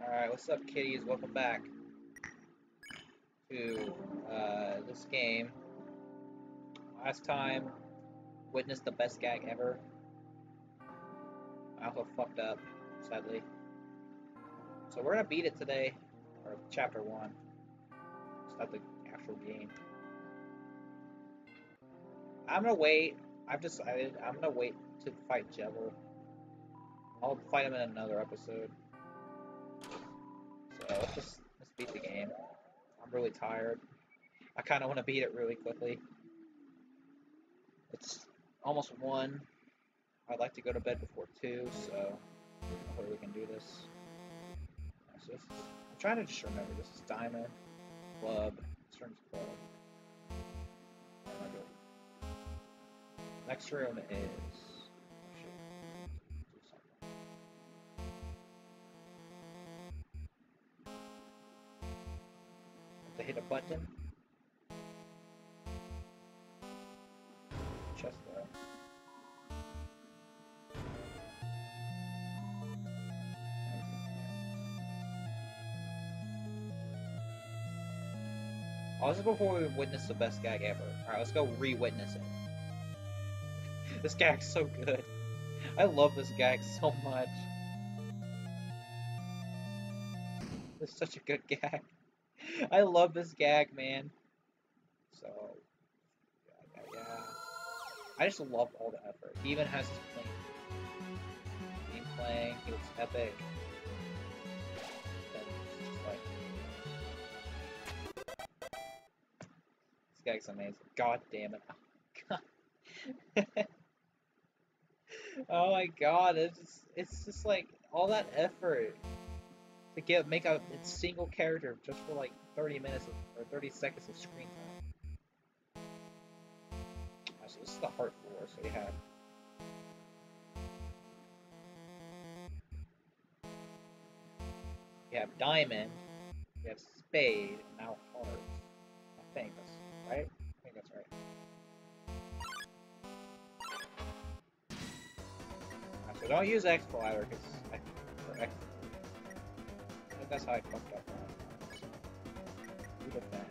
Alright, what's up, kitties? Welcome back to uh, this game. Last time, witnessed the best gag ever. I also fucked up, sadly. So we're gonna beat it today, or chapter one. It's not the actual game. I'm gonna wait. I've decided I'm gonna wait to fight Jevil. I'll fight him in another episode. Let's just let's beat the game. I'm really tired. I kind of want to beat it really quickly. It's almost one. I'd like to go to bed before two, so hopefully we can do this. So this is, I'm trying to just remember. This is Diamond Club. This Club. Next room is. Hit a button. Oh, this is before we witness the best gag ever. Alright, let's go re-witness it. this gag's so good. I love this gag so much. It's such a good gag. I love this gag, man. So, yeah, yeah, yeah. I just love all the effort. He even has his playing. Game playing, he looks epic. This gag's amazing. God damn it. Oh, God. oh my god, it's just, it's just like all that effort to get make a, single character just for like 30 minutes of, or 30 seconds of screen time. Alright, so this is the heart floor, so you have you have diamond, you have spade, and now hearts. I think that's right. I think that's right. Alright, so don't use X ladder because that's how I fucked up. You defend.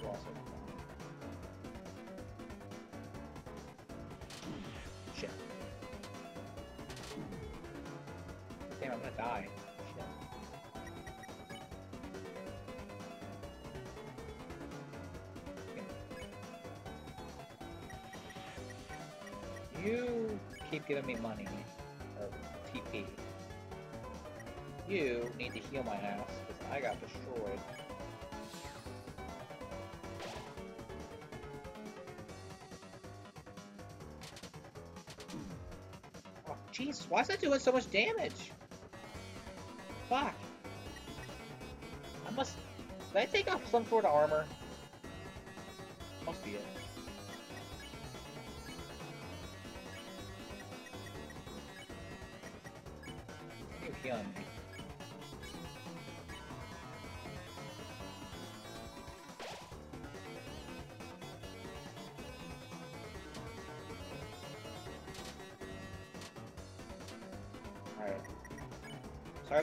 You also defend. Shit. Damn, I'm gonna die. Shit. You keep giving me money, You need to heal my ass, because I got destroyed. Oh, jeez, why is that doing so much damage? Fuck. I must... Did I take off some sort of armor?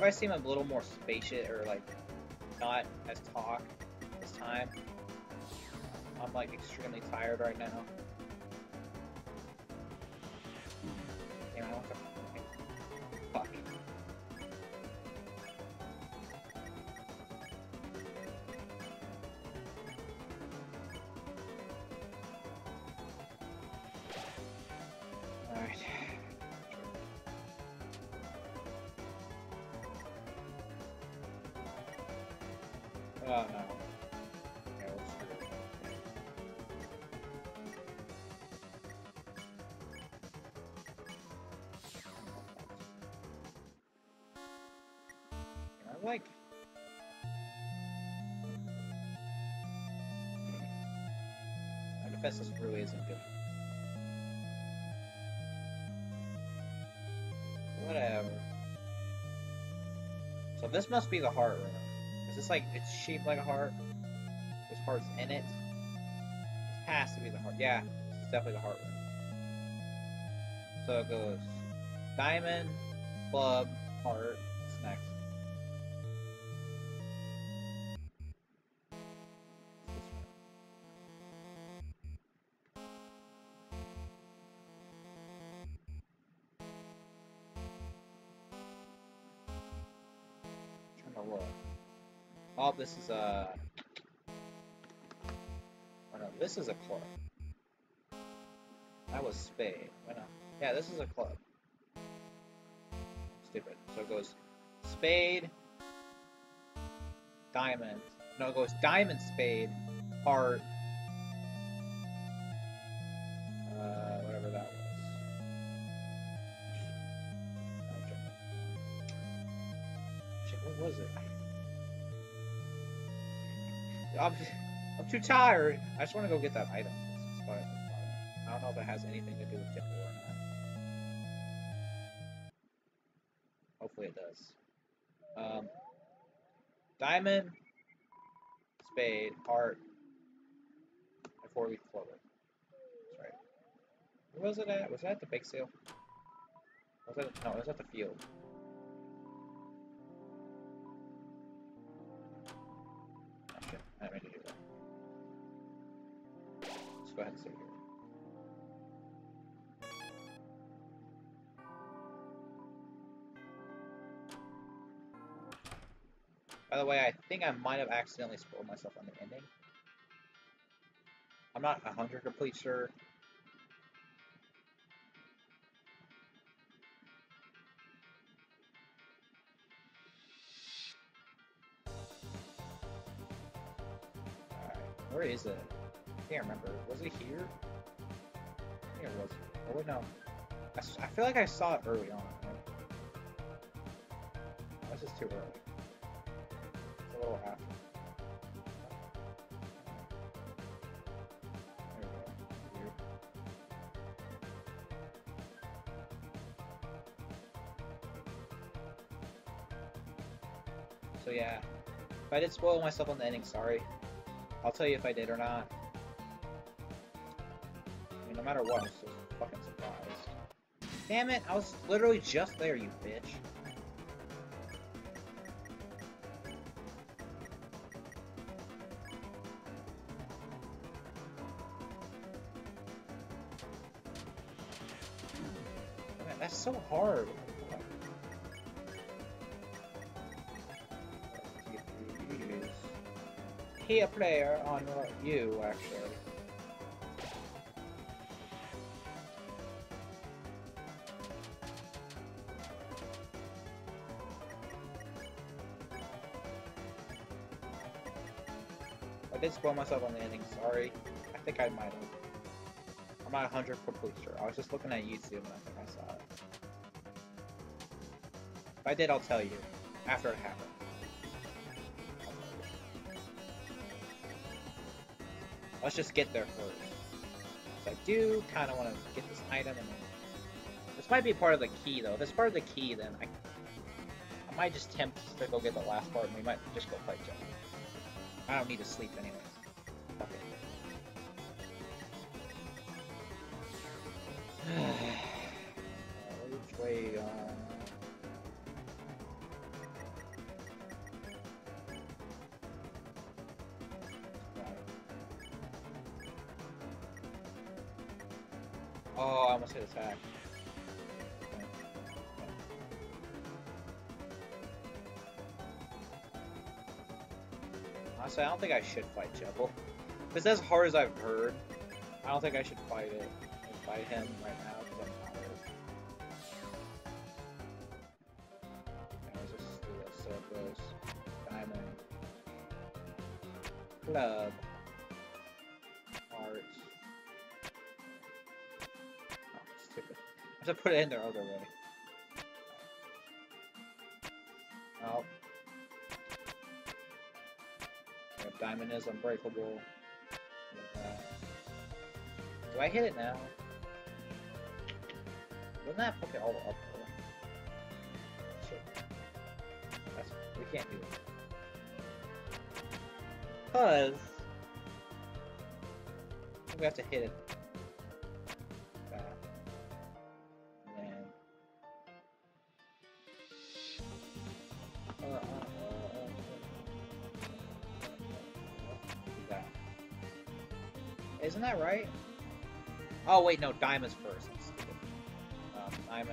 If I seem a little more spacious or like not as talk this time. I'm like extremely tired right now. This really isn't good. Whatever. So this must be the heart room. Is this like it's shaped like a heart? There's hearts in it. This has to be the heart. Yeah, is definitely the heart room. So it goes diamond, club, heart. Oh. Oh, this is a... Oh, no, this is a club. That was spade. Why not? Yeah, this is a club. Stupid. So it goes spade, diamond. No, it goes diamond, spade, heart, I'm, I'm too tired. I just want to go get that item. I don't know if it has anything to do with Tipple or not. Hopefully it does. Um, diamond, spade, heart, and four leaf clover. That's right. Where was it at? Was that at the bake sale? Was that, No, it was at the field. Go ahead and save here. By the way, I think I might have accidentally spoiled myself on the ending. I'm not 100 complete sure. Where is it? I can't remember. Was it here? I think it was. Oh, no. I, I feel like I saw it early on. Right? That's just too early. It's a little after. So yeah, if I did spoil myself on the ending, sorry. I'll tell you if I did or not. No matter what, fucking surprised. Damn it, I was literally just there, you bitch. Man, that's so hard. He a player on you, actually. Myself on the ending, sorry. I think I might have. I'm not 100 complete sure. I was just looking at YouTube and I think I saw it. If I did, I'll tell you. After it happens. Let's just get there first. So I do kind of want to get this item and then... This might be part of the key, though. If it's part of the key, then I... I might just tempt to go get the last part and we might just go fight Joe. I don't need to sleep anyways. Honestly, I don't think I should fight Jevil. It's as hard as I've heard, I don't think I should fight it. Fight him right now because I'm let's just do. So it diamond, club, heart. Oh, stupid. I put it in their other unbreakable. Do I hit it now? Wouldn't that fuck it all up though? Shit. That's, we can't do it. Cause we have to hit it. Isn't that right? Oh, wait, no, Dime is first. Um, I.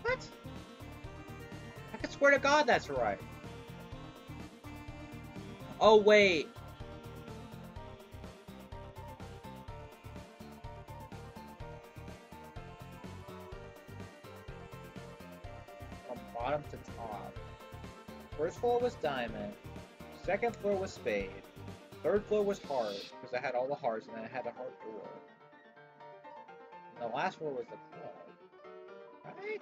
What? I can swear to God that's right. Oh, wait. Was diamond. Second floor was spade. Third floor was hard, because I had all the hearts, and then I had a hard door. And the last floor was the club. Right?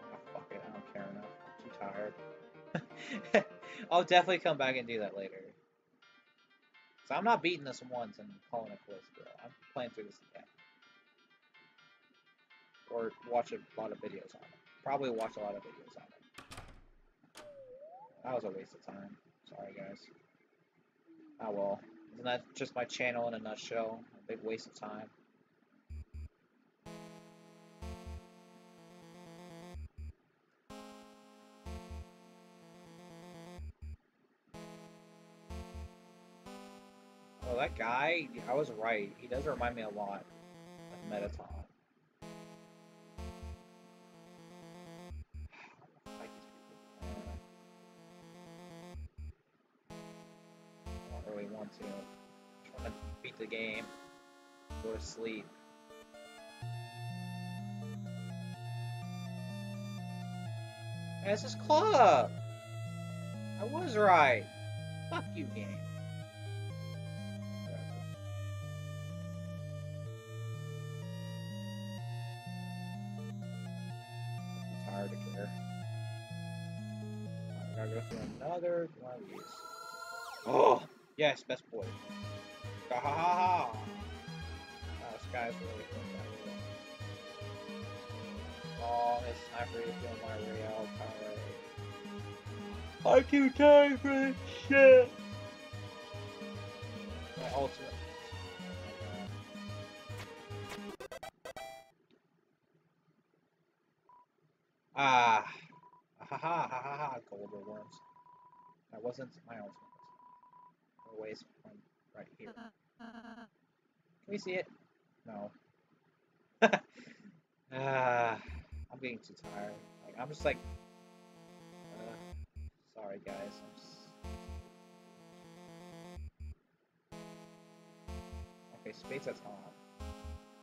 Oh, fuck it, I don't care enough. I'm too tired. I'll definitely come back and do that later. So I'm not beating this once and calling it quits, bro. I'm playing through this again. Or watch a lot of videos on it. Probably watch a lot of videos on it. That was a waste of time. Sorry, guys. Oh well. Isn't that just my channel in a nutshell? A big waste of time. Well, that guy, I was right. He does remind me a lot of Mettaton. Sleep. Hey, this is club. I was right. Fuck you, game. Tired of care. Gotta go through another one of these. Oh, yes, best boy. Ha ha ha ha! Oh, this guy's really good. Oh, this sniper is doing my real power. I'm too tired for this shit. My ultimate. Ah. Ha ha ha ha ha, golden worms. That wasn't my ultimate. Always from right here. Can we see it? No. ah, I'm getting too tired. Like I'm just like, uh, sorry guys. Just... Okay, space at top.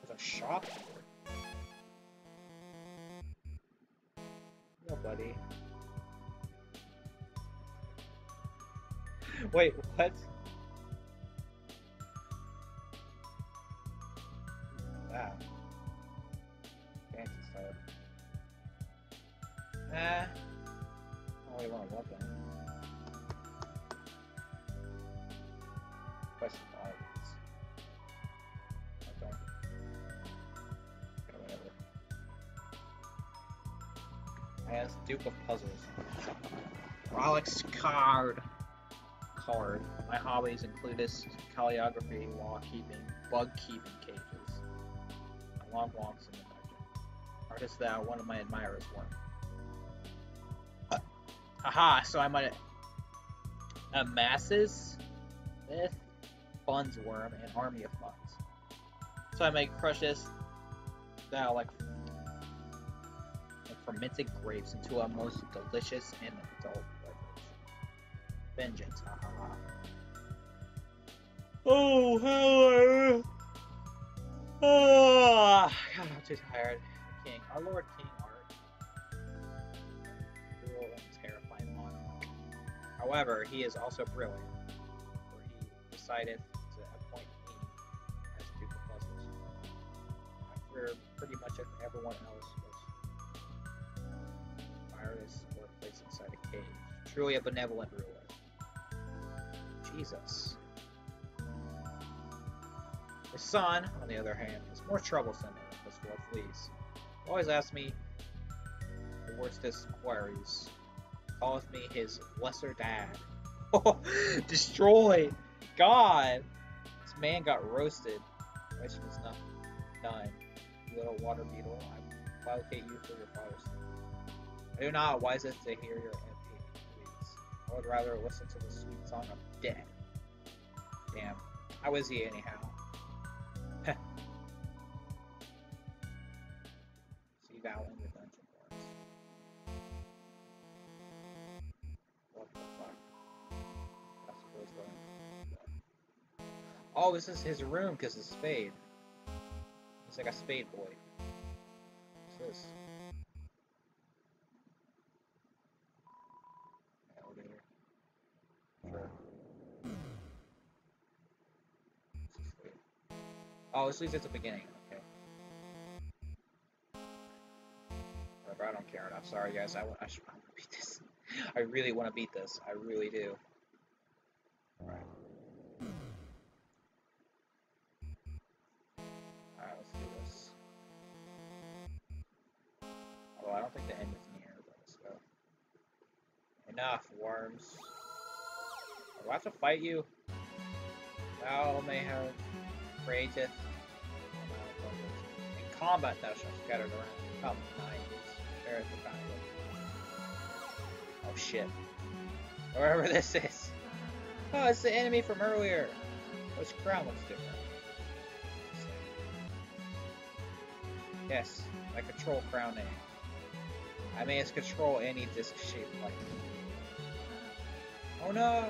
There's a shop here. No, buddy. Wait, what? This calligraphy, law keeping, bug keeping cages. and long walks in the dungeon. Artist that one of my admirers won. Haha, uh, so I'm a amasses myth, funds worm, and army of funds. So I make are uh, like like fermented grapes into a most delicious and adult beverage. Vengeance, ha ha ha. Oh, hello. Ah, God, I'm too tired. King, our Lord King Art. Cruel and terrifying monarch. However, he is also brilliant, for he decided to appoint me as Duke of Puzzles. After pretty much everyone else was virus or placed inside a cage. Truly a benevolent ruler. Jesus. His son, on the other hand, is more troublesome than the fistful of fleas. Always asks me the worstest queries. Calls me his lesser dad. Destroyed! God! This man got roasted. Wish was not done. You little water beetle, I locate you for your father's I do not wisest to hear your empty pleas. I would rather listen to the sweet song of death. Damn. How is he anyhow? Oh, this is his room because it's spade. It's like a spade boy. What's this? Elevator. Sure. Oh, this leads at the beginning. Okay. Whatever, I don't care enough. Sorry, guys. I, I should probably beat this. I really want to beat this. I really do. Worms. Do I have to fight you? Thou may have created in combat thou shalt scatter around. Come, nine, share the conflict. Oh shit. Wherever this is. Oh, it's the enemy from earlier. Which crown looks different? Yes, my control crown name. I mean, it's control any disc shaped like. Oh no!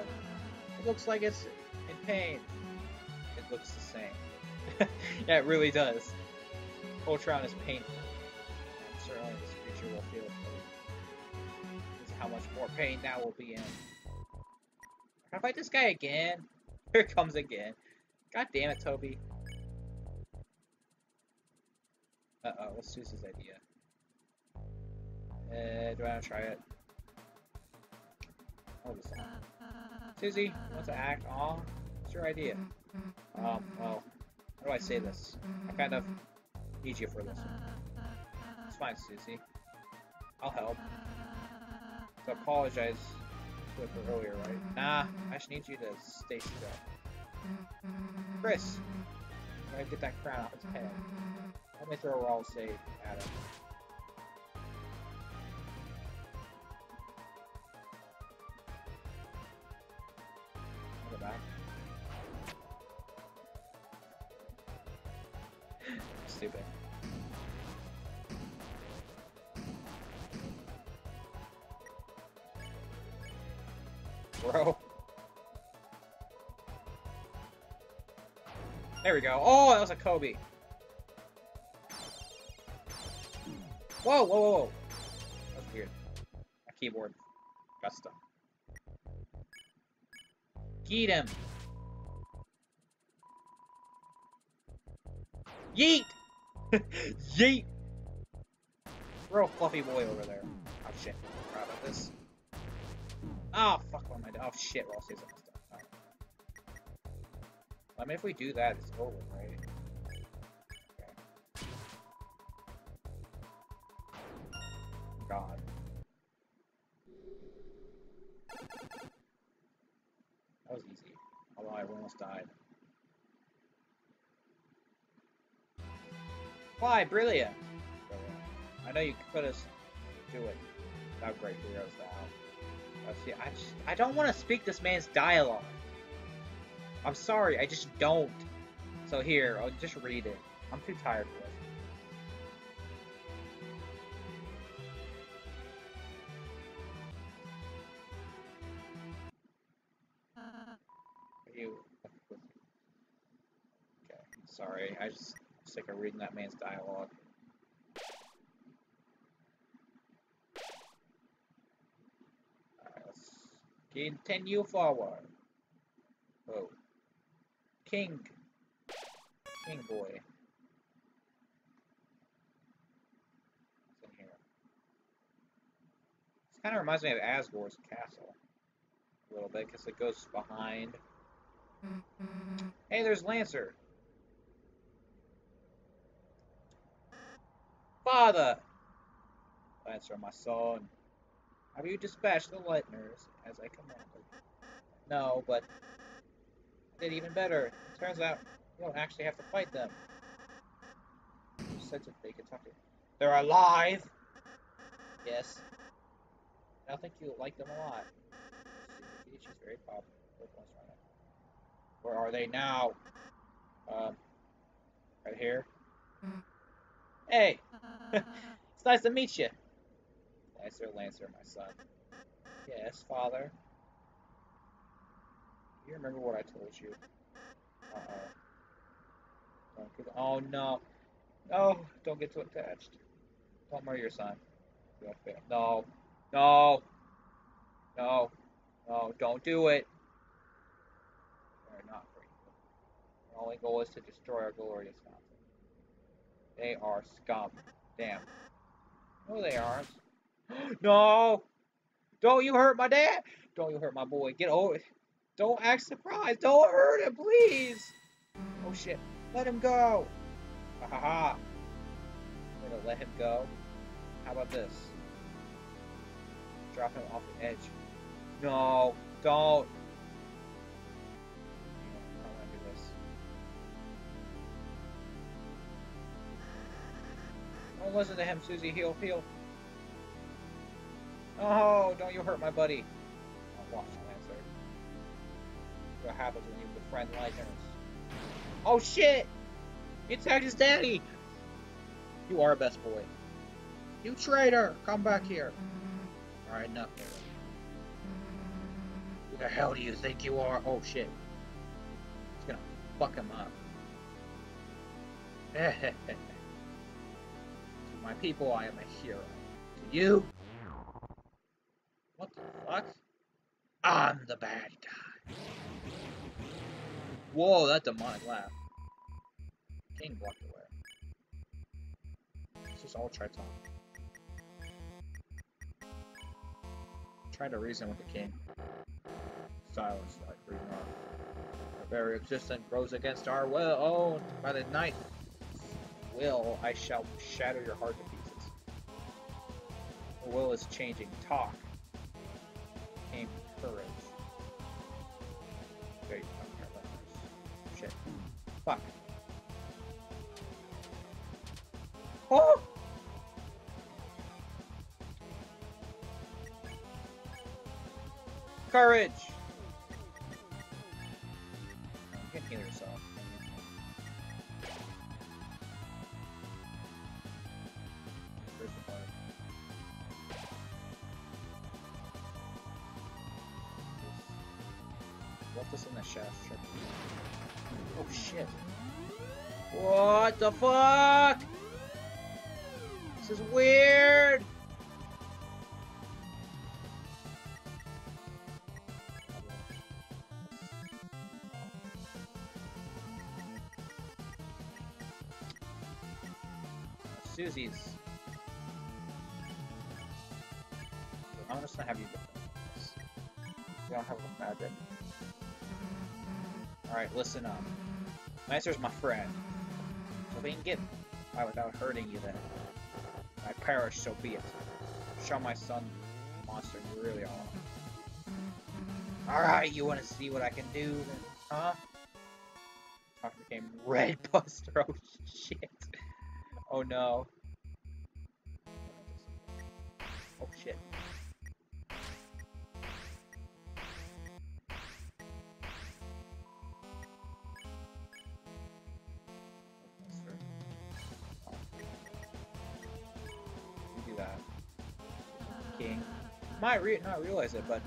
It looks like it's in pain. It looks the same. yeah, it really does. Voltron is painful. And certainly this creature will feel pain. This is how much more pain now will be in. Can I fight this guy again? Here it comes again. God damn it, Toby. Uh-oh, what's Susie's idea? Uh, do I want to try it? Susie, you want to act? Aw, what's your idea? Um, well, how do I say this? I kind of need you for this one. It's fine, Susie. I'll help. To apologize with her earlier, right? Nah, I just need you to stay still. Kris, I gotta get that crown off its head. Let me throw a roll save at him. There we go. Oh, that was a Kobe. Whoa, whoa, whoa, whoa. That was weird. My keyboard stuck. Yeet him. Yeet! Yeet! A fluffy boy over there. Oh shit. Forgot about this. Oh, fuck, what am I doing? Oh shit, all season. I mean, if we do that, it's over, right? God. That was easy. Although I almost died. Why, brilliant! I know you could have do it. How great heroes thou. Uh, see, I just, I don't want to speak this man's dialogue. I'm sorry, I just don't. So here, I'll just read it. I'm too tired for it. Uh. You. Okay, sorry. I just sick of reading that man's dialogue. Alright, let's continue forward. King. King boy. What's in here? This kind of reminds me of Asgore's castle. A little bit, because it goes behind. Hey, there's Lancer. Father! Lancer, my son. Have you dispatched the Lightners as I commanded? No, but did even better. It turns out you don't actually have to fight them. You said that they could talk to They're alive! Yes. I think you like them a lot. She's very popular. Where are they now? Um, right here. Hey! it's nice to meet you. Lancer, Lancer, my son. Yes, father. You remember what I told you? Uh-oh. Oh no. No, don't get too attached. Don't murder your son. No. No. No. No, don't do it. They're not free. Their only goal is to destroy our glorious fountain. They are scum. Damn. No, they aren't. no! Don't you hurt my dad! Don't you hurt my boy. Get over Don't act surprised. Don't hurt him, please! Oh shit. Let him go! Ha ha ha. We're gonna let him go. How about this? Drop him off the edge. No, don't. Don't listen to him, Susie. Heal, heal. Oh, don't you hurt my buddy. Lancer. What happens when you befriend Lightners? Oh shit! He attacked his daddy! You are a best boy. You traitor! Come back here. Alright, enough. Who the hell do you think you are? Oh shit. He's gonna fuck him up. to my people, I am a hero. To you? What the fuck? I'm the bad guy. Whoa, that demonic laugh. King walked away. Let's just all try talking. Try to reason with the king. Silence, like on. Our very existence rose against our will. Oh, by the night will I shall shatter your heart to pieces. The will is changing. Talk. Came courage. There you go. Fuck. Oh! Courage! The fuck? This is weird! Susie's. I'm just gonna have you defend this. You don't have enough magic. Alright, listen up. Nicer's my friend. Can get by without hurting you then. I perish, so be it. Show my son monster you really are. Alright, you wanna see what I can do then? Huh? Talk became Red Buster, oh shit. Oh no. Re not realize it, but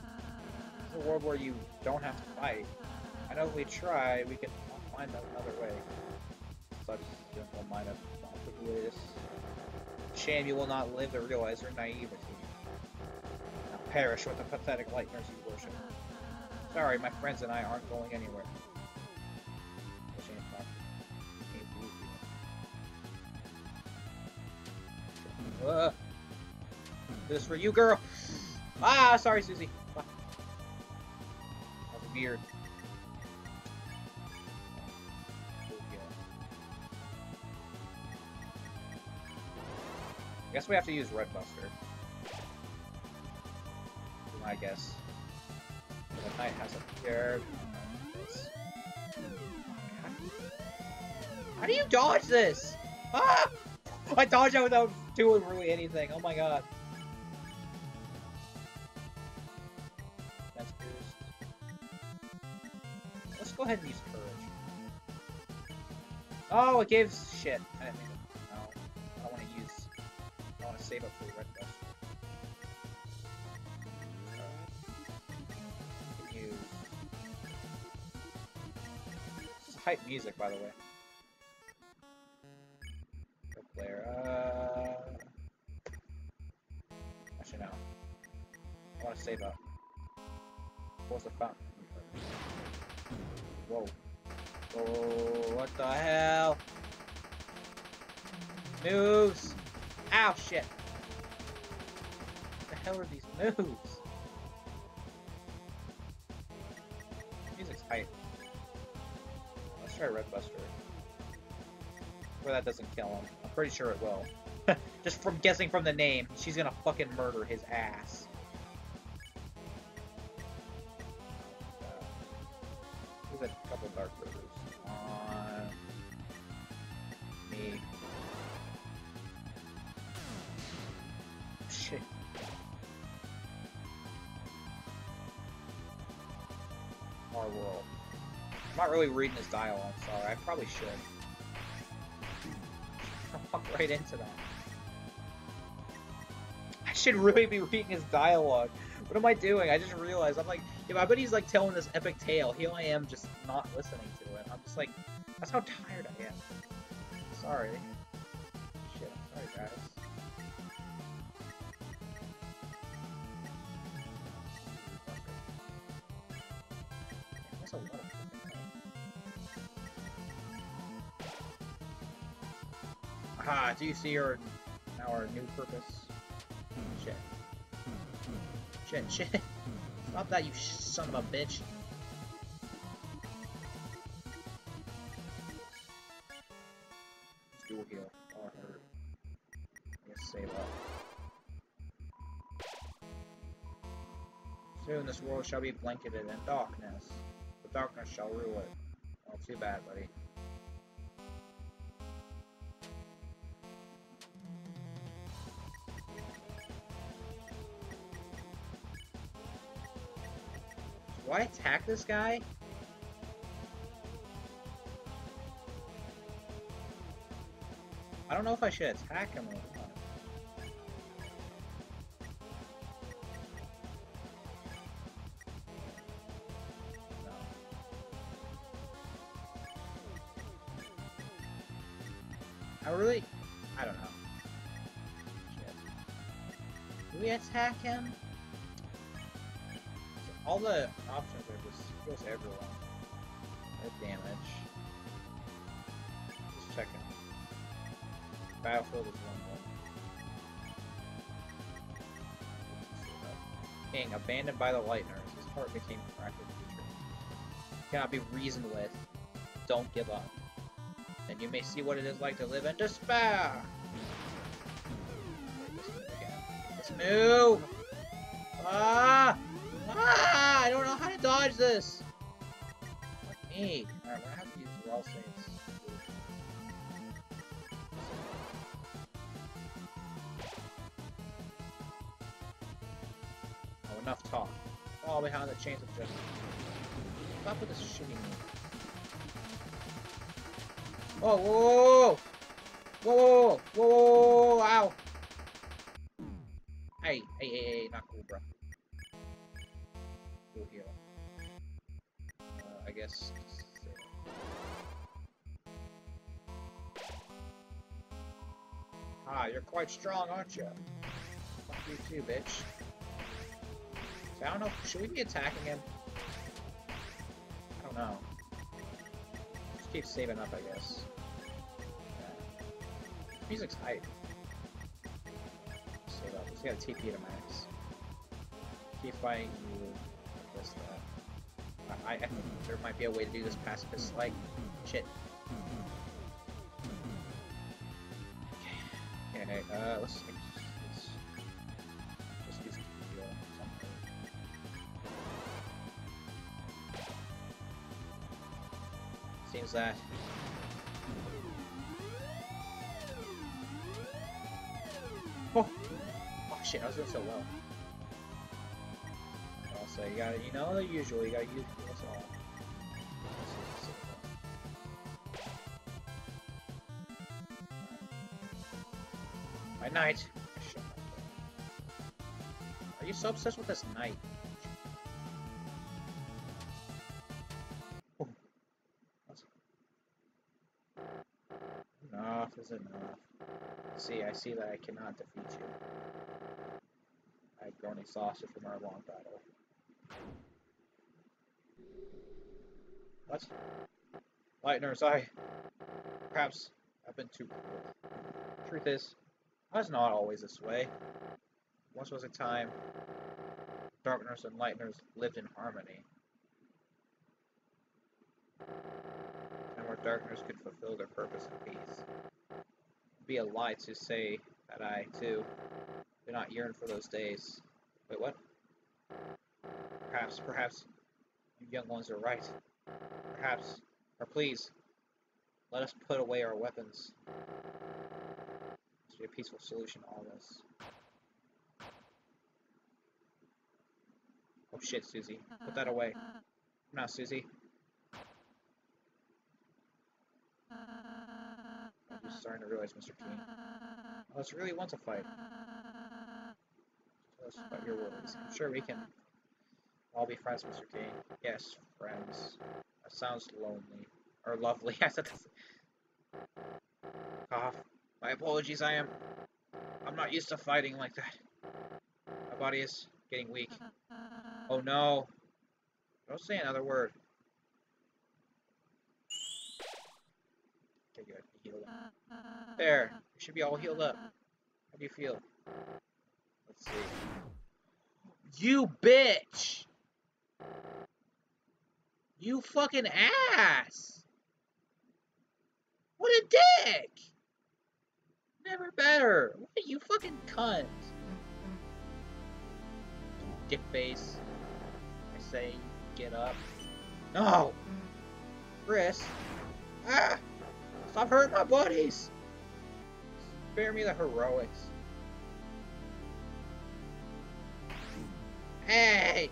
it's a world where you don't have to fight. I know if we try, we can find another way. Such simple mind of bliss. Shame you will not live to realize your naivety. Now perish with the pathetic lightners you worship. Sorry, my friends and I aren't going anywhere. I. Uh, this is for you, girl. Ah, sorry, Susie. Was weird. I guess we have to use Red Buster. I guess. The knight has a pair. How do you dodge this? Ah! I dodge it without doing really anything. Oh my god. Go ahead and use courage. Oh, it gives shit. I didn't think of No. I don't want to use. I want to save up for the red buster. Uh, use. hype music, by the way. Go. Uh... Actually, no. I want to save up. What's the fountain? Whoa. Whoa, what the hell? Moves! Ow, shit! What the hell are these moves? Music's hype. Let's try Red Buster. Where that doesn't kill him. I'm pretty sure it will. Just from guessing from the name, she's gonna fucking murder his ass. Not really reading his dialogue, sorry. I probably should. Walk right into that. I should really be reading his dialogue. What am I doing? I just realized I'm like, if I bet he's like telling this epic tale, here I am just not listening to it. I'm just like, that's how tired I am. Sorry. Shit, I'm sorry guys. Do you see our, our new purpose? Shit. Shit, shit. Stop that, you son of a bitch. Dual heal. It hurt. Save up. Soon this world shall be blanketed in darkness. The darkness shall rule it. Oh, too bad, buddy. Do I attack this guy? I don't know if I should attack him or not. I really... I don't know. Shit. Do we attack him? All the kills everyone. No damage. Just checking. Battlefield is one one. King, abandoned by the Lightners. His heart became with hatred. Cannot be reasoned with. Don't give up. And you may see what it is like to live in despair! This move! Ah! Ah! I don't know how to dodge this! Alright, to saves. Oh, enough talk. Fall behind the chains of justice. Stop with this whoa, whoa, whoa, whoa, whoa, whoa, quite strong, aren't you? Fuck you too, bitch. So I don't know. Should we be attacking him? I don't know. Just keep saving up, I guess. Yeah. Music's hype. Save up. Just gotta TP to max. Keep fighting you. that. Uh, I, I, there might be a way to do this pacifist like shit. Seems that. Oh! Oh shit, I was doing so well. Oh, also, you gotta, you know, the usual, you gotta use this all. My knight. Are you so obsessed with this knight? See, I see that I cannot defeat you. I've grown exhausted from our long battle. What? Lightners, I... Perhaps I've been too cruel. Truth is, I was not always this way. Once was a time, darkness and lightners lived in harmony. And where darkness could fulfill their purpose in peace. Be a lie to say that I, too, do not yearn for those days. Wait, what? Perhaps, perhaps, you young ones are right. Perhaps, or please, let us put away our weapons. This be a peaceful solution to all this. Oh shit, Susie. Put that away. Now, Susie. Realize, Mr. King. Let's really want to fight. Let's fight your worries. I'm sure we can all be friends, Mr. King. Yes, friends. That sounds lonely. Or lovely. I said. Cough. My apologies, I am... I'm not used to fighting like that. My body is getting weak. Oh no. Don't say another word. Okay, good. Heal up. There. You should be all healed up. How do you feel? Let's see. You bitch! You fucking ass! What a dick! Never better. What you fucking cunt? Dick face. I say, get up. No! Kris! Ah! Stop hurting my buddies! Spare me the heroics. Hey!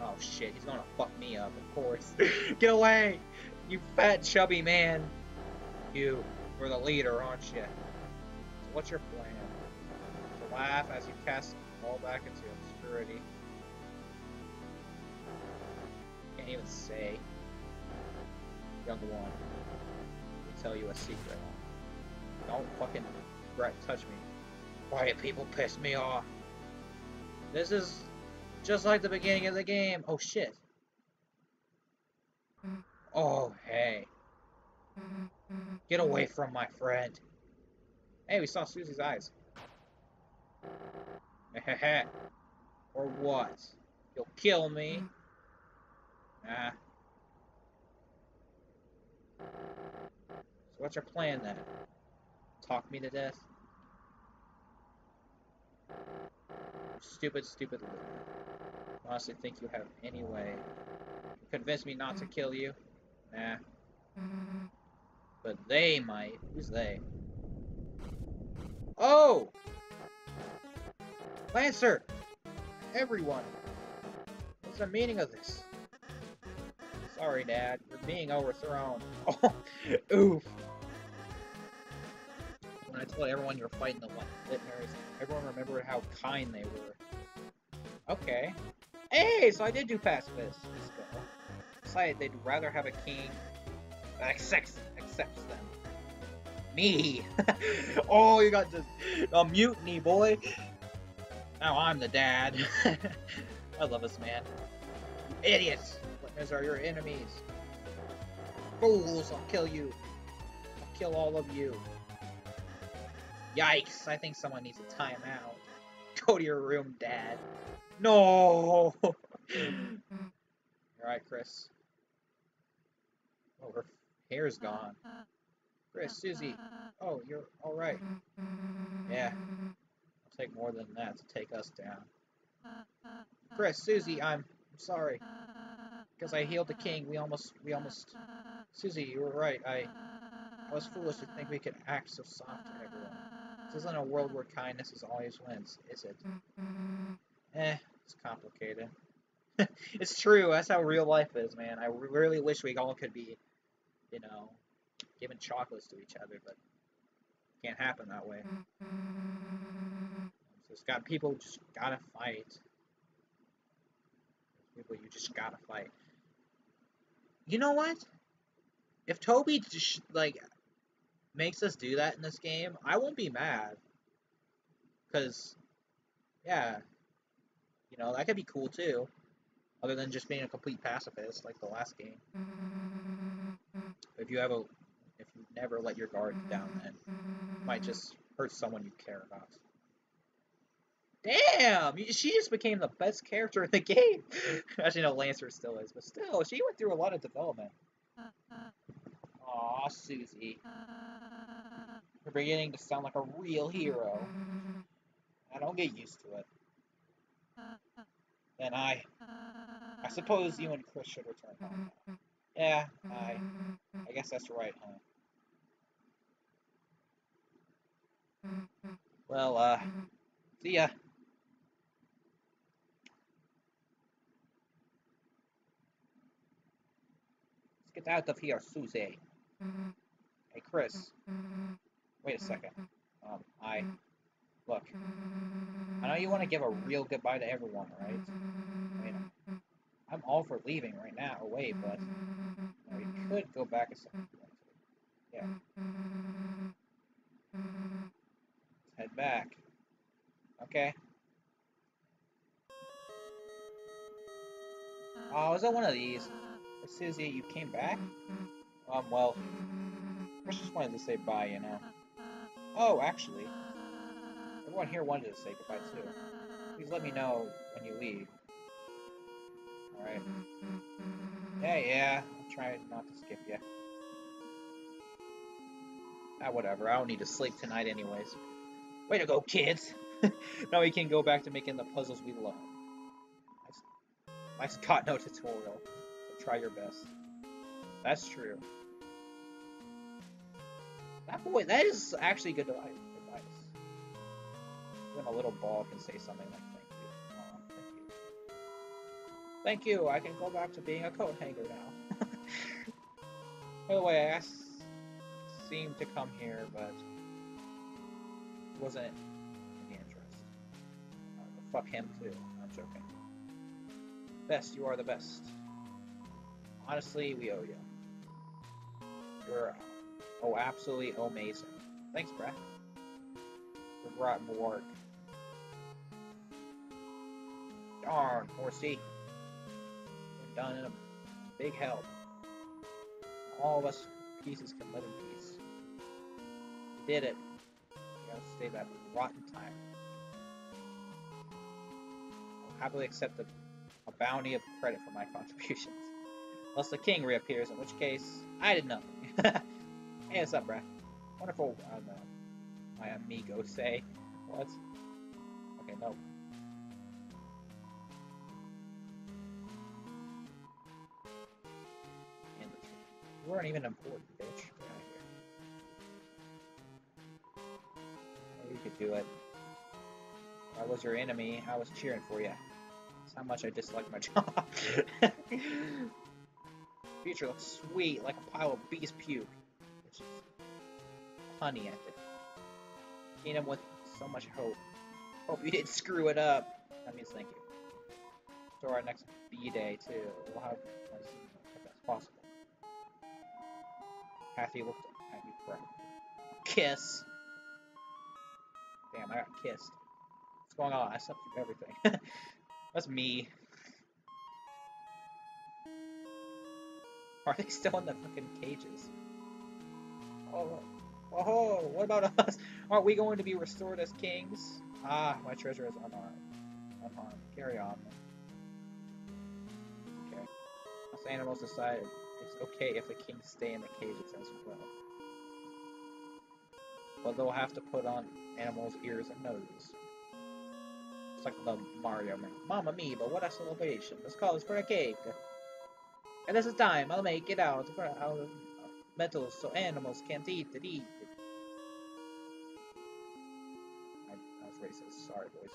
Oh shit, he's gonna fuck me up, of course. Get away! You fat chubby man! You, you're the leader, aren't you? So what's your plan? To laugh as you cast all back into obscurity. Can't even say. Young one, tell you a secret. Don't fucking touch me. Quiet people piss me off. This is just like the beginning of the game. Oh shit. Oh, hey. Get away from my friend. Hey, we saw Susie's eyes. or what? You'll kill me? Nah. What's your plan then? Talk me to death? Stupid, stupid loser. Honestly think you have any way. Convince me not to mm-hmm. kill you? Nah. Mm-hmm. But they might. Who's they? Oh! Lancer! Everyone! What's the meaning of this? Sorry, Dad. You're being overthrown. Oh, oof. I told everyone you were fighting the Lightners, everyone remembered how kind they were. Okay. Hey, so I did do pacifist. Let's go. Decided they'd rather have a king that accepts, accepts them. Me! oh, you got the a mutiny, boy! Now I'm the dad. I love this man. You idiots! Witness are your enemies. Fools, I'll kill you. I'll kill all of you. Yikes, I think someone needs to time out. Go to your room, Dad. No! Alright, Kris. Oh, her hair's gone. Kris, Susie. Oh, you're alright. Yeah. I'll take more than that to take us down. Kris, Susie, I'm, sorry. Because I healed the king, we almost, we almost... Susie, you were right. I, I was foolish to think we could act so soft to. This isn't a world where kindness is always wins, is it? Eh, it's complicated. it's true, that's how real life is, man. I really wish we all could be, you know, giving chocolates to each other, but can't happen that way. So it's got people just gotta fight. People you just gotta fight. You know what? if Toby sh- like makes us do that in this game, I won't be mad. Cause, yeah, you know that could be cool too. Other than just being a complete pacifist like the last game. If you have a, if you never let your guard down, then might just hurt someone you care about. Damn! She just became the best character in the game. Actually, no, Lancer still is, but still, she went through a lot of development. Aw, Susie. You're beginning to sound like a real hero. I don't get used to it. Then I... I suppose you and Kris should return home. Yeah, I... I guess that's right, huh? Well, uh... See ya. Let's get out of here, Susie. Hey, Kris. Wait a second. Um, I... Look. I know you want to give a real goodbye to everyone, right? I mean, I'm all for leaving right now, away, but... You know, we could go back a second. Yeah. Let's head back. Okay. Oh, is that one of these? Susie, you came back? Um, well, I just wanted to say bye, you know. Oh, actually, everyone here wanted to say goodbye too. Please let me know when you leave. Alright. Yeah, yeah, I'll try not to skip you. Ah, whatever, I don't need to sleep tonight anyways. Way to go, kids! now we can go back to making the puzzles we love. Mike's got no tutorial so try your best. That's true. That boy, that is actually good advice. When a little ball can say something like "Thank you," oh, thank you. Thank you. I can go back to being a coat hanger now. By the way, I seemed to come here, but wasn't in the interest. Uh, fuck him too. I'm joking. Best, you are the best. Honestly, we owe you. You're, oh, absolutely amazing. Thanks, Brett. For brought work. Darn, horsey. You've done in a big help. All of us pieces can live in peace. You did it. You gotta stay that rotten time. I'll happily accept a, a bounty of credit for my contributions. Unless the king reappears, in which case, I did nothing. hey, what's up, bruh? Wonderful, don't know, my amigo say. What? Okay, no. You weren't even important, bitch. You could do it. I was your enemy, I was cheering for you. That's how much I dislike my job. Future looks sweet, like a pile of beast puke. Honey at it. Kingdom with so much hope. Hope you didn't screw it up. That means thank you. So our next B-Day, too. We'll have as best possible. Kathy looked at correct. Kiss! Damn, I got kissed. What's going on? I slept through everything. That's me. Are they still in the fucking cages? Oh, oh, what about us? Aren't we going to be restored as kings? Ah, my treasure is unharmed. Unharmed. Carry on. Okay. Us animals decided it's okay if the kings stay in the cages as well. But they'll have to put on animals' ears and noses. It's like the Mario man. Mamma me, but what a celebration. Let's call this for a cake. And this is time, I'll make it out, for, out of metals so animals can't eat it, eat sorry boys.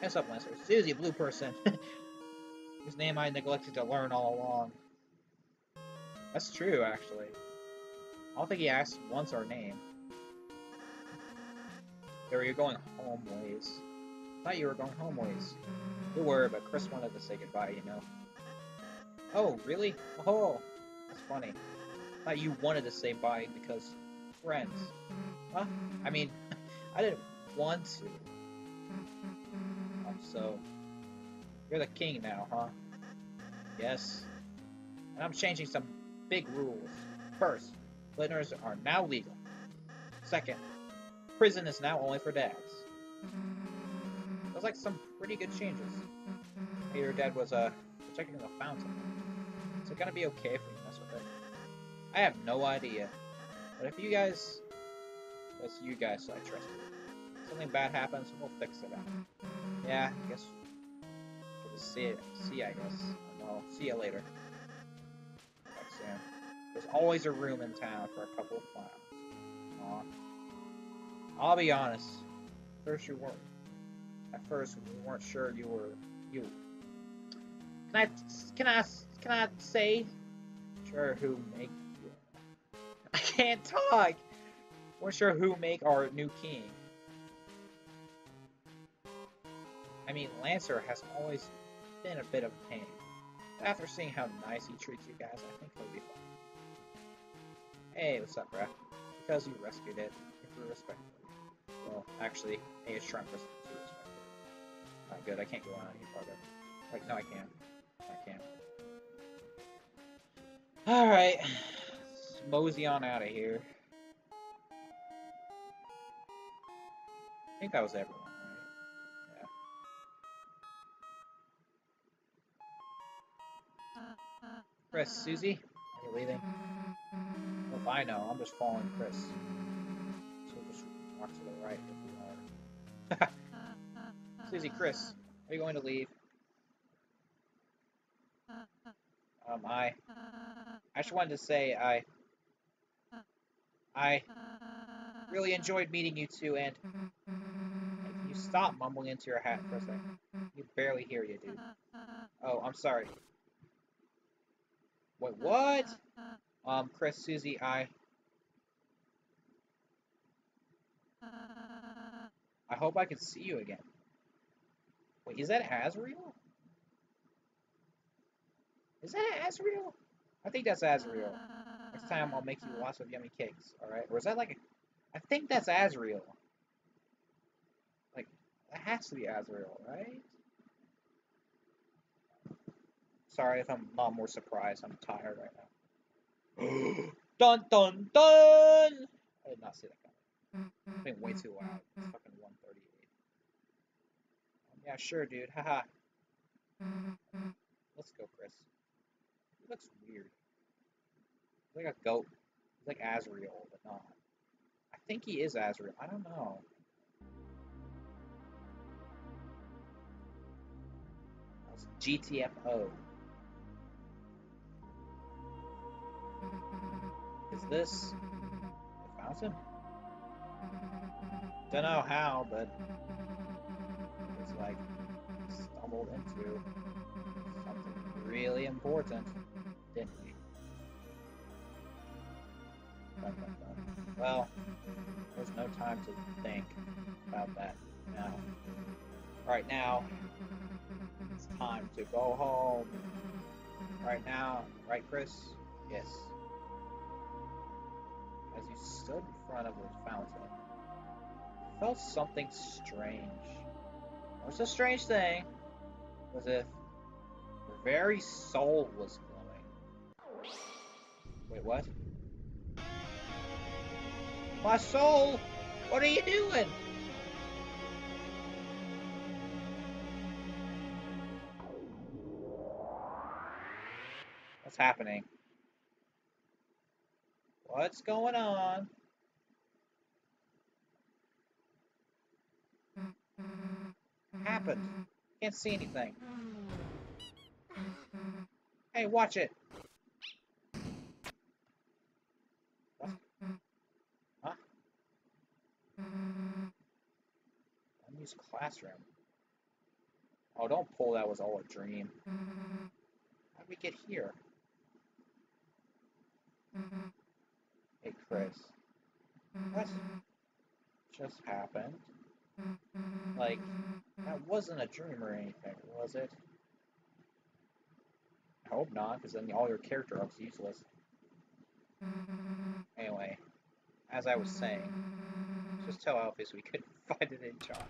Hands up, Lancer. Susie, blue person. His name I neglected to learn all along. That's true, actually. I don't think he asked once our name. There, you're going home ways. Thought you were going home ways. You were, but Kris wanted to say goodbye, you know. Oh, really? Oh, that's funny. thought you wanted to say bye because friends. Huh? I mean, I didn't want to. So, you're the king now, huh? Yes. And I'm changing some big rules. First, litters are now legal. Second, prison is now only for dads. Those like some pretty good changes. Hey, your dad was uh protecting the fountain. Is it gonna be okay if we mess with it? I have no idea. But if you guys, that's you guys, so I trust you. Something bad happens, we'll fix it out. Yeah, I guess. We'll see it. See, I guess. Well, see you later. Back. There's always a room in town for a couple of clowns. Aw. I'll be honest. First you weren't. At first we weren't sure you were you. Can I can I can I say? Sure, who make? I can't talk. We're sure who make our new king. I mean, Lancer has always been a bit of a pain. But after seeing how nice he treats you guys, I think he'll be fine. Hey, what's up, bruh? Because you rescued it, if we respect it. Well, actually, A is trying to respect it. Not good, I can't go on any farther. Like, no, I can't. I can't. Alright. Mosey on out of here. I think that was everyone, Kris, Susie, are you leaving? Well, if I know, I'm just following Kris. So we'll just walk to the right if we are. Susie, Kris, are you going to leave? Um, I. I just wanted to say I. I really enjoyed meeting you two, and. You stop mumbling into your hat for a second? You barely hear you, dude. Oh, I'm sorry. Wait, what? Um, Kris, Susie, I. I hope I can see you again. Wait, is that Asriel? Is that Asriel? I think that's Asriel. Next time I'll make you lots of yummy cakes, alright? Or is that like a... I think that's Asriel. Like, that has to be Asriel, right? Sorry if I'm not more surprised. I'm tired right now. dun dun dun! I did not see that coming. It's been way too loud. It's fucking 138. yeah, sure, dude. Haha. Let's go, Kris. He looks weird. He's like a goat. He's like Asriel, but not. I think he is Asriel. I don't know. That's GTFO. Is mm-hmm. this the fountain? Don't know how, but it's like stumbled into something really important, didn't we? Dun, dun, dun. Well, there's no time to think about that now. Right now, it's time to go home. Right now, right, Kris? Yes. As you stood in front of the fountain, you felt something strange. Was a strange thing. Was if your very soul was glowing. Wait, what? My soul? What are you doing? What's happening? What's going on? Happened. Can't see anything. Hey, watch it. What? Huh? Unused classroom. Oh, don't pull that was all a dream. How'd we get here? Hey, Kris. What just happened? Like, that wasn't a dream or anything, was it? I hope not, because then all your character arc's useless. Anyway, as I was saying, just tell Alphys we couldn't find it in chalk.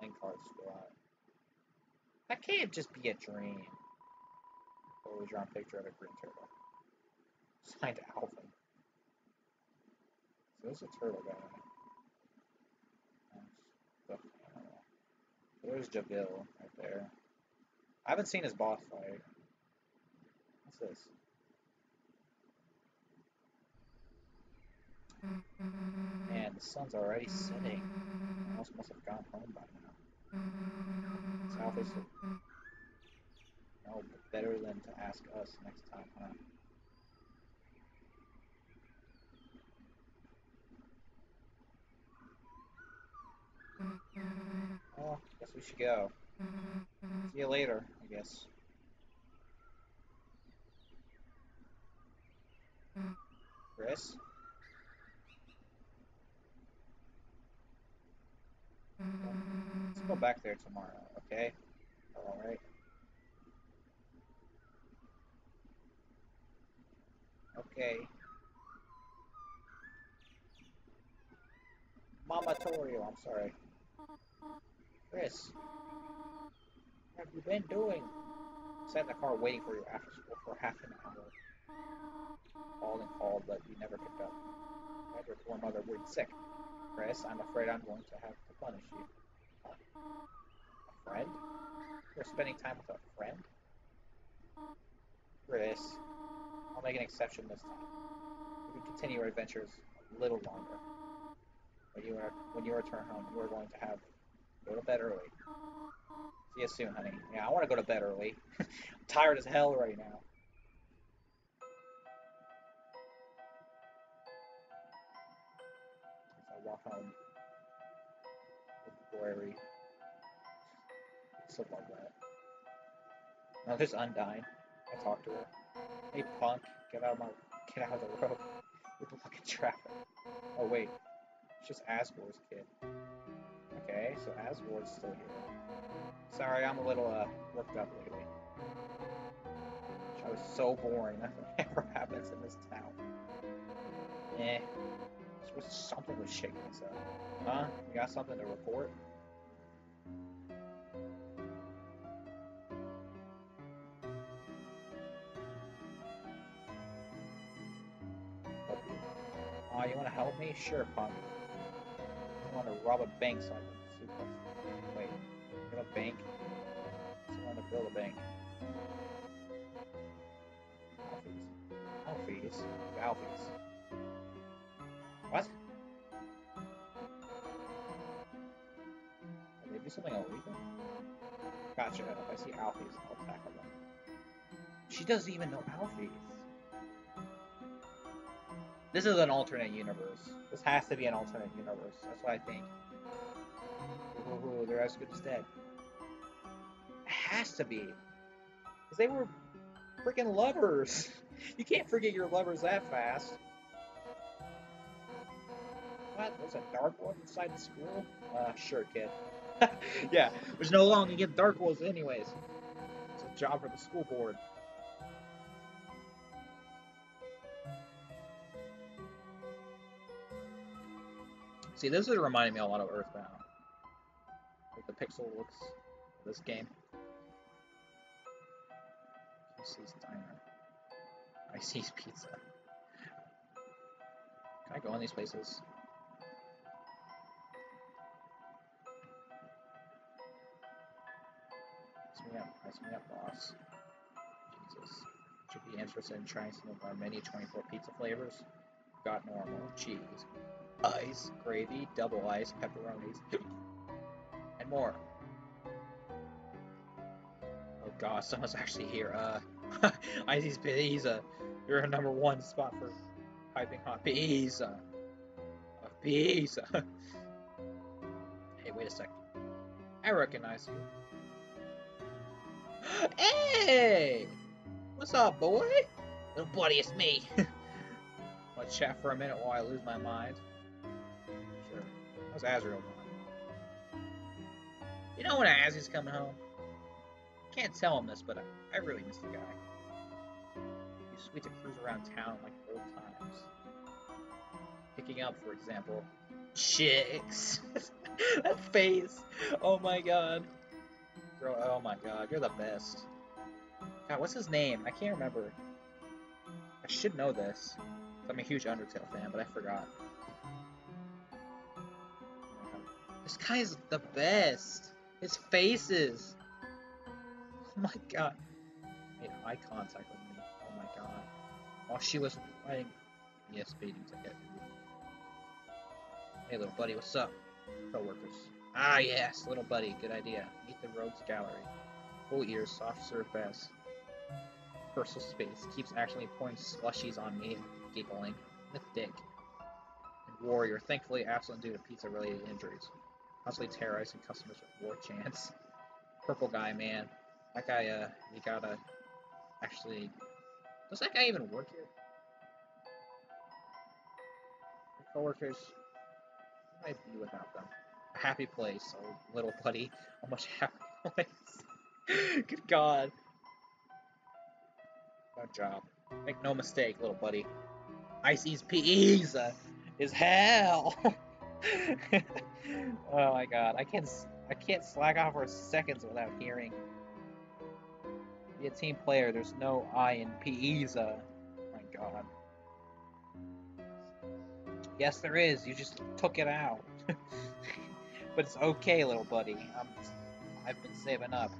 Link card squad. That can't just be a dream. Always drawn picture of a green turtle. Signed Alvin. So there's a turtle guy. There's Jevil right there. I haven't seen his boss fight. What's this? Man, the sun's already setting. Almost must have gone home by now. South is no better than to ask us next time, huh? Well, guess we should go. See you later, I guess. Kris? Let's go back there tomorrow, okay? Alright. Okay. Mama Toriel, I'm sorry. Kris, what have you been doing? Sat in the car waiting for you after school for half an hour. Called and called, but you never picked up. Had your poor mother worried sick. Kris, I'm afraid I'm going to have to punish you. A friend? You're spending time with a friend? Kris, I'll make an exception this time. We can continue our adventures a little longer. When you are when you return home, you are going to have go to bed early. See you soon, honey. Yeah, I want to go to bed early. I'm tired as hell right now. As I walk home with Glory. So love that. Now there's Undyne. I talked to her. Hey punk, get out of my get out of the road. You're blocking traffic. Oh wait, it's just Asgore's kid. Okay, so Asgore's still here. Sorry, I'm a little uh, worked up lately. I was so boring. Nothing ever happens in this town. Eh. Something was shaking up. Huh? You got something to report? Oh, you want to help me? Sure, punk. Want to rob a bank so I can Wait, you have a bank? I want to build a bank. Alfies. Alphys? Alphys. What? Did they do something illegal? Gotcha. If I see Alphys, I'll tackle them. She doesn't even know Alphys. This is an alternate universe. This has to be an alternate universe. That's what I think. Ooh, they're as good as dead. It has to be. Because they were freaking lovers. You can't forget your lovers that fast. What? There's a dark one inside the school? Uh, sure, kid. yeah, there's no longer get dark ones anyways. It's a job for the school board. See, this is reminding me a lot of Earthbound. Pixel looks this game. QC's Diner. Icy's Pizza. Can I go in these places? Ice me up, ice me up, boss. Jesus. Should be interested in trying some of our many 24 pizza flavors. Got normal, cheese, ice, gravy, double ice, pepperonis, more. Oh gosh, someone's actually here. Uh, Icy's Pizza. You're a number one spot for piping hot pizza. A pizza. hey, wait a second. I recognize you. hey! What's up, boy? Little buddy, it's me. Let's chat for a minute while I lose my mind. How's Asriel going? You know when Azzy's coming home? Can't tell him this, but I, I really miss the guy. Be sweet to cruise around town like old times. Picking up, for example. Chicks! that face! Oh my god. Bro, oh my god, you're the best. God, what's his name? I can't remember. I should know this. I'm a huge Undertale fan, but I forgot. This guy's the best. His faces. Oh my god. Made eye contact with me. Oh my god. While she was writing the speeding ticket. Hey little buddy, what's up? Co-workers. Ah yes, little buddy, good idea. Meet the Rogues Gallery. Full ears, soft serve best. Personal space. Keeps actually pouring slushies on me, giggling. The dick. And warrior, thankfully absent due to pizza-related injuries. Constantly terrorizing customers with war chants. Purple guy, man. That guy, uh, you gotta actually. Does that guy even work here? Your coworkers, would be without them? A happy place, oh little buddy. A much happy place. Good God. Good job. Make no mistake, little buddy. Icy's pizza is hell. oh my god, I can't I can't slack off for seconds without hearing. Be a team player. There's no I in pizza. Oh my god. Yes, there is. You just took it out. but it's okay, little buddy. I'm, I've been saving up.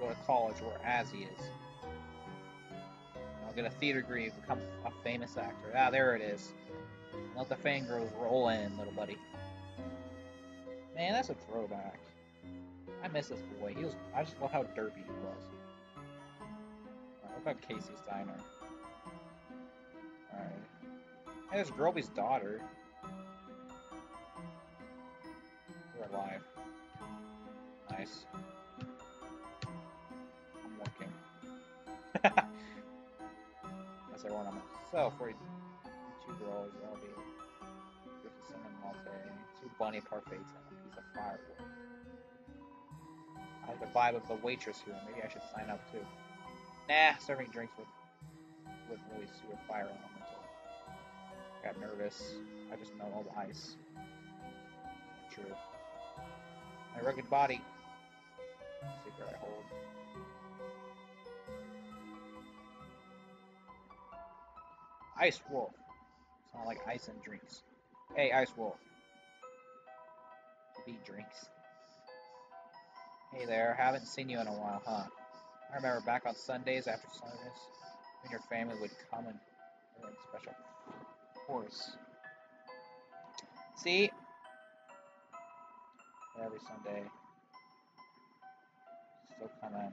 Go to college where Azzy is. I'll get a theater degree, become a famous actor. Ah, there it is. Let the fangirls roll in, little buddy. Man, that's a throwback. I miss this boy. He was. I just love how derpy he was. Right, what about Casey's Diner? Alright. Hey, there's Grillby's daughter. You're alive. Nice. I'm working. That's everyone on myself. 42 girls, I'll be with two bunny parfaits, and a piece of firewood. I have the vibe of the waitress here. Maybe I should sign up too. Nah, serving drinks would would really a fire elemental. Got nervous. I just melt all the ice. True. My rugged body. Secret I hold. Ice Wolf. Sound like ice and drinks. Hey, Ice Wolf. Be drinks. Hey there, haven't seen you in a while, huh? I remember back on Sundays after service, when your family would come and bring special. Course. See? Every Sunday. Still coming.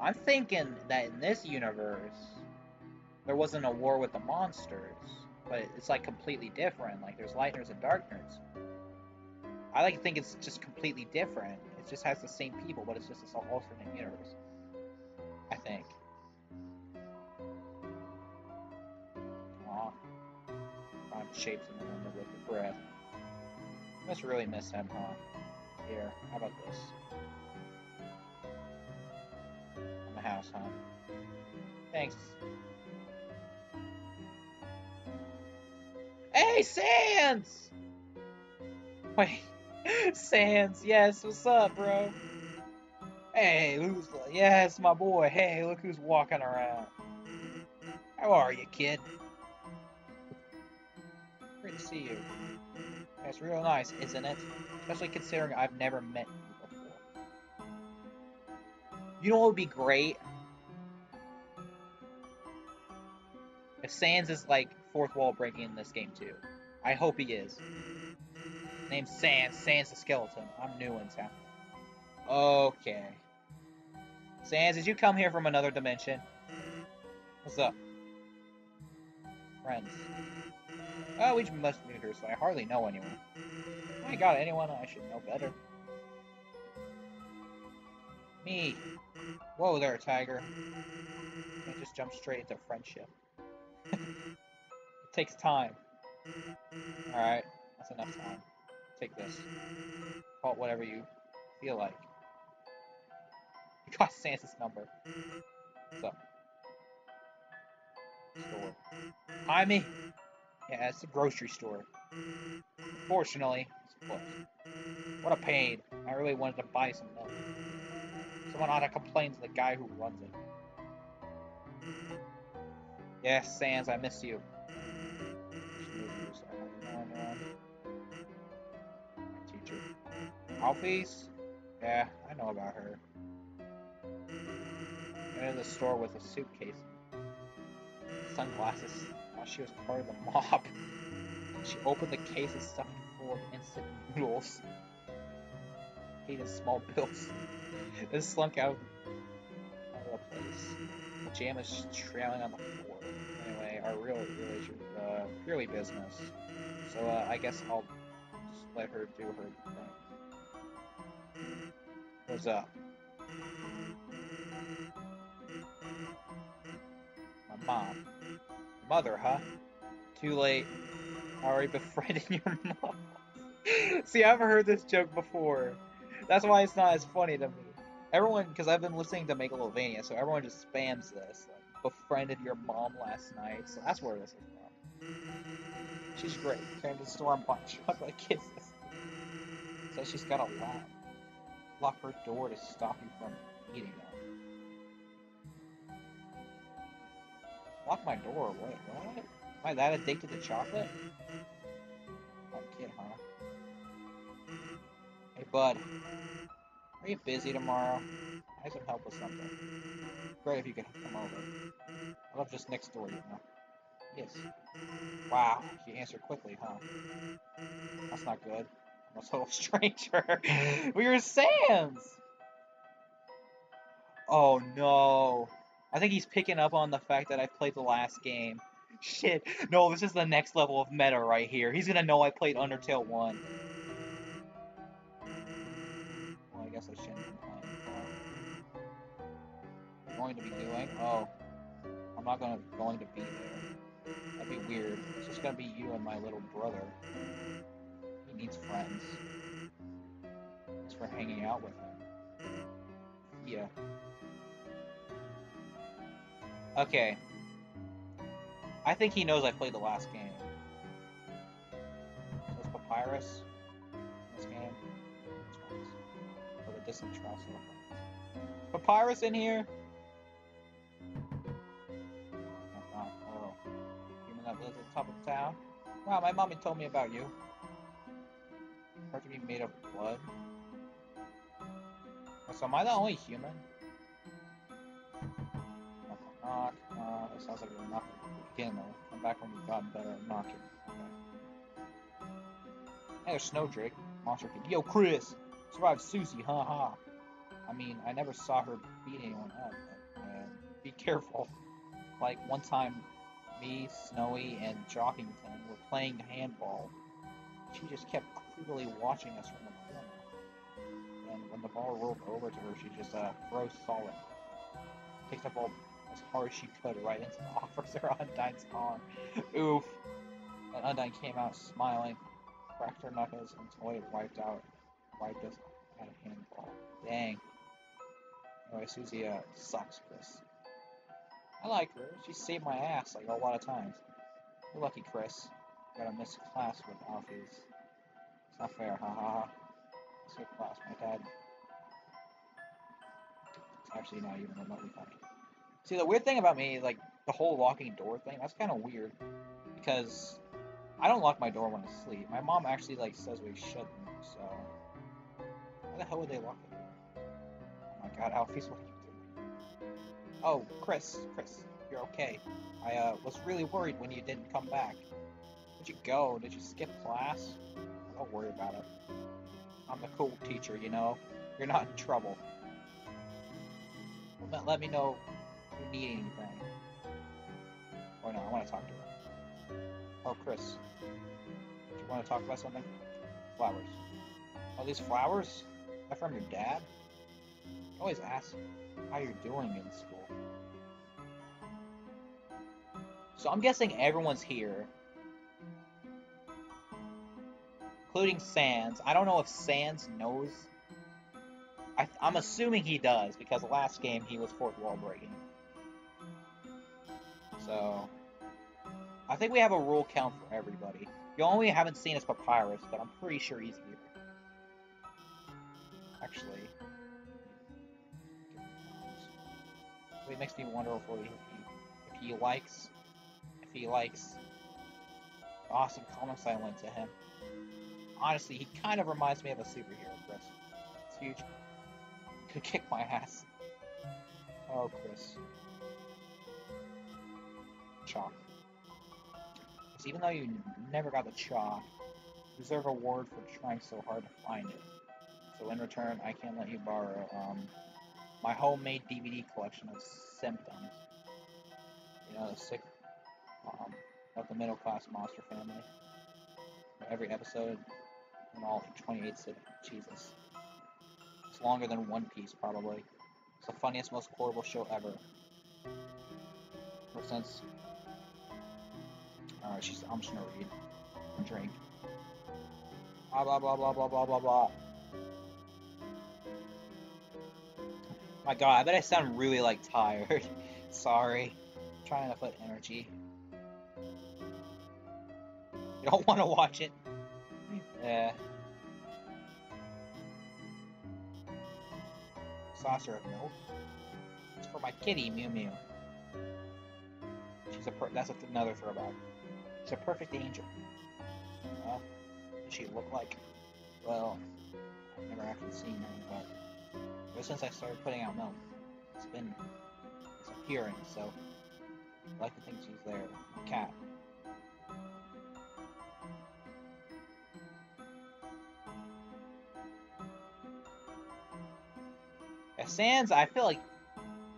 I'm thinking that in this universe, there wasn't a war with the monsters, but it's like completely different. Like there's lightners and darkners. I like to think it's just completely different. It just has the same people, but it's just this alternate universe. I think. Aw. Find shapes in the window with the breath. Must really miss him, huh? Here, how about this? In the house, huh? Thanks. Hey, Sans! Wait. Sans, yes, what's up, bro? Hey, who's yes, my boy. Hey, look who's walking around. How are you, kid? Great to see you. That's real nice, isn't it? Especially considering I've never met you before. You know what would be great? If Sans is like fourth wall breaking in this game too. I hope he is. Name's Sans. Sans the skeleton. I'm new in town. Okay. Sans, did you come here from another dimension? What's up? Friends. Oh, we must be here, so I hardly know anyone. My god, anyone I should know better. Me. Whoa there, tiger. I just jump straight into friendship. takes time. Alright, that's enough time. Take this. Call it whatever you feel like. You got Sans's number. So. store. Hi, me. Yeah, it's a grocery store. Fortunately, it's closed. What a pain. I really wanted to buy some milk. Someone ought to complain to the guy who runs it. Yes, Sans, I miss you. Alphys? Yeah, I know about her. Went into the store with a suitcase. Sunglasses. While she was part of the mob. She opened the case and stuffed it full of instant noodles. Hated small bills. then slunk out of the place. Pajamas trailing on the floor. Anyway, our real relation, uh, purely business. So uh, I guess I'll just let her do her thing. What's up? My mom. Mother, huh? Too late. I Already befriending your mom. See, I've heard this joke before. That's why it's not as funny to me. Everyone, because I've been listening to Megalovania, so everyone just spams this. Like, befriended your mom last night, so that's where this is from. She's great. Came to and bought chocolate kisses. Says she's got a lock. Lock her door to stop you from eating them. Lock my door? Wait, what? Am I that addicted to chocolate? Oh, kid, huh? Hey, bud. Are you busy tomorrow? I some help with something. Great if you could come over. I live just next door, you know. Yes. Wow, you answered quickly, huh? That's not good. A total stranger. we were Sam's! Oh no. I think he's picking up on the fact that I played the last game. Shit. No, this is the next level of meta right here. He's gonna know I played Undertale 1. Well, I guess I shouldn't. I'm going to be doing? Oh. I'm not gonna going to be there. That'd be weird. It's just gonna be you and my little brother. Needs friends. Thanks for hanging out with him. Yeah. Okay. I think he knows I played the last game. So it's Papyrus. This game. For the distant trust. Papyrus in here? Oh. Human that lives at the top of the town? Wow, my mommy told me about you. To be made of blood. So am I the only human? knock. Uh, it sounds like we're knocking again though. Come back when we've gotten better at knocking. Okay. Hey, there's Snowdrake. Monster King. Yo, Kris! Survived Susie, ha ha. I mean, I never saw her beat anyone up, man, be careful. Like, one time, me, Snowy, and Jockington were playing handball. She just kept creepily watching us from the corner. And when the ball rolled over to her, she just, uh, froze solid. Picked up all as hard as she could right into the officer Undyne's arm. Oof. And Undyne came out smiling, cracked her knuckles, and Toy wiped out, wiped us out of handball. Dang. Anyway, Susie uh, sucks, Kris. I like her. She saved my ass like a lot of times. You're lucky, Kris. You Gotta miss class with Alphys. It's not fair, ha ha ha. Skip class, my dad. Actually not even remotely funny. See, the weird thing about me, like, the whole locking door thing, that's kind of weird. Because I don't lock my door when I sleep. My mom actually, like, says we shouldn't, so... Why the hell would they lock door? Oh my god, Alphys what are you doing? Oh, Kris, Kris, you're okay. I, uh, was really worried when you didn't come back. Where'd you go? Did you skip class? Don't worry about it. I'm the cool teacher, you know? You're not in trouble. Well, let me know if you need anything. Or no, I want to talk to her. Oh, Kris. Do you want to talk about something? Flowers. Oh, these flowers? Are from your dad? I always ask how you're doing in school. So I'm guessing everyone's here. Including Sans. I don't know if Sans knows. I, am assuming he does, because last game he was fourth wall breaking. So, I think we have a rule count for everybody. The only haven't seen is Papyrus, but I'm pretty sure he's here. Actually, it makes me wonder if he, if he likes, if he likes awesome comments I went to him. Honestly, he kind of reminds me of a superhero, Kris. It's huge. Could kick my ass. Oh, Kris. Chalk. Because even though you never got the chalk, you deserve a reward for trying so hard to find it. So in return, I can't let you borrow um, my homemade DVD collection of symptoms. You know, the sick um, of the middle class monster family. Every episode in all 28 Jesus. It's longer than One Piece, probably. It's the funniest, most horrible show ever. For since. Alright, she's. I'm just gonna read. Drink. Blah blah blah blah blah blah blah blah. My god, I bet I sound really like tired. Sorry. I'm trying to put energy. You don't want to watch it? Yeah. Saucer of milk. It's for my kitty, Mew Mew. She's a per that's another throwback. She's a perfect angel. Well, does she look like? Well, I've never actually seen her, but ever since I started putting out milk, it's been it's appearing, so I like to think she's there. Cat. Sans, I feel like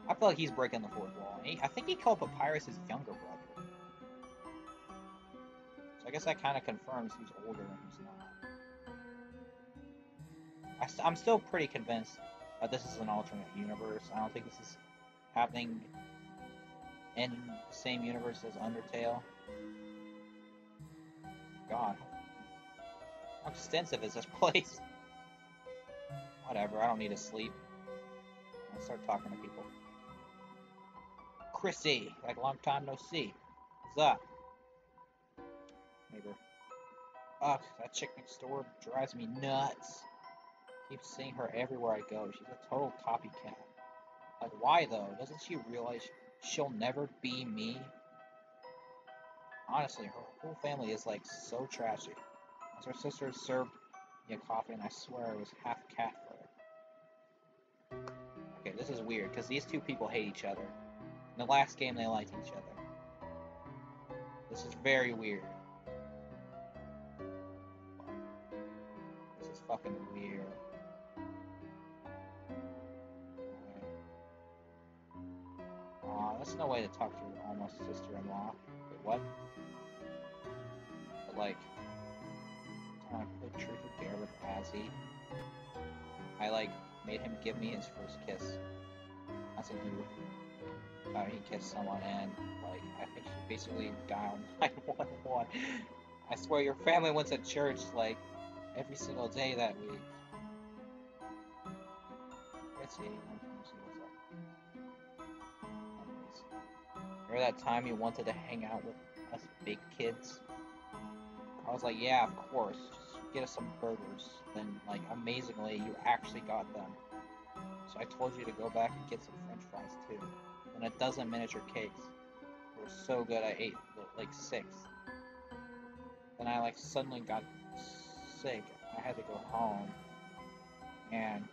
I feel like he's breaking the fourth wall. He, I think he called Papyrus his younger brother. So I guess that kind of confirms he's older and he's not. I, I'm still pretty convinced that this is an alternate universe. I don't think this is happening in the same universe as Undertale. God. How extensive is this place? Whatever, I don't need to sleep. I'll start talking to people. Chrissy, like long time no see. What's up? Neighbor. Ugh, that chick next door drives me nuts. Keep seeing her everywhere I go. She's a total copycat. Like, why though? Doesn't she realize she'll never be me? Honestly, her whole family is like so trashy. As her sister served me a coffee, and I swear I was half cat this is weird, because these two people hate each other. In the last game, they liked each other. This is very weird. This is fucking weird. Aw, that's no way to talk to your almost sister-in-law. Wait, what? But like, I played Truth or Dare with Azzy. I like made him give me his first kiss. That's a new. Uh, he kissed someone and like I think he basically dialed 911. I swear your family went to church like every single day that week. Let's see. Remember that time you wanted to hang out with us big kids? I was like, yeah, of course. Get us some burgers. Then, like, mm. amazingly, you actually got them. So I told you to go back and get some french fries, too. And a dozen miniature cakes. They were so good, I ate, like, six. Then I, like, suddenly got sick. I had to go home. And,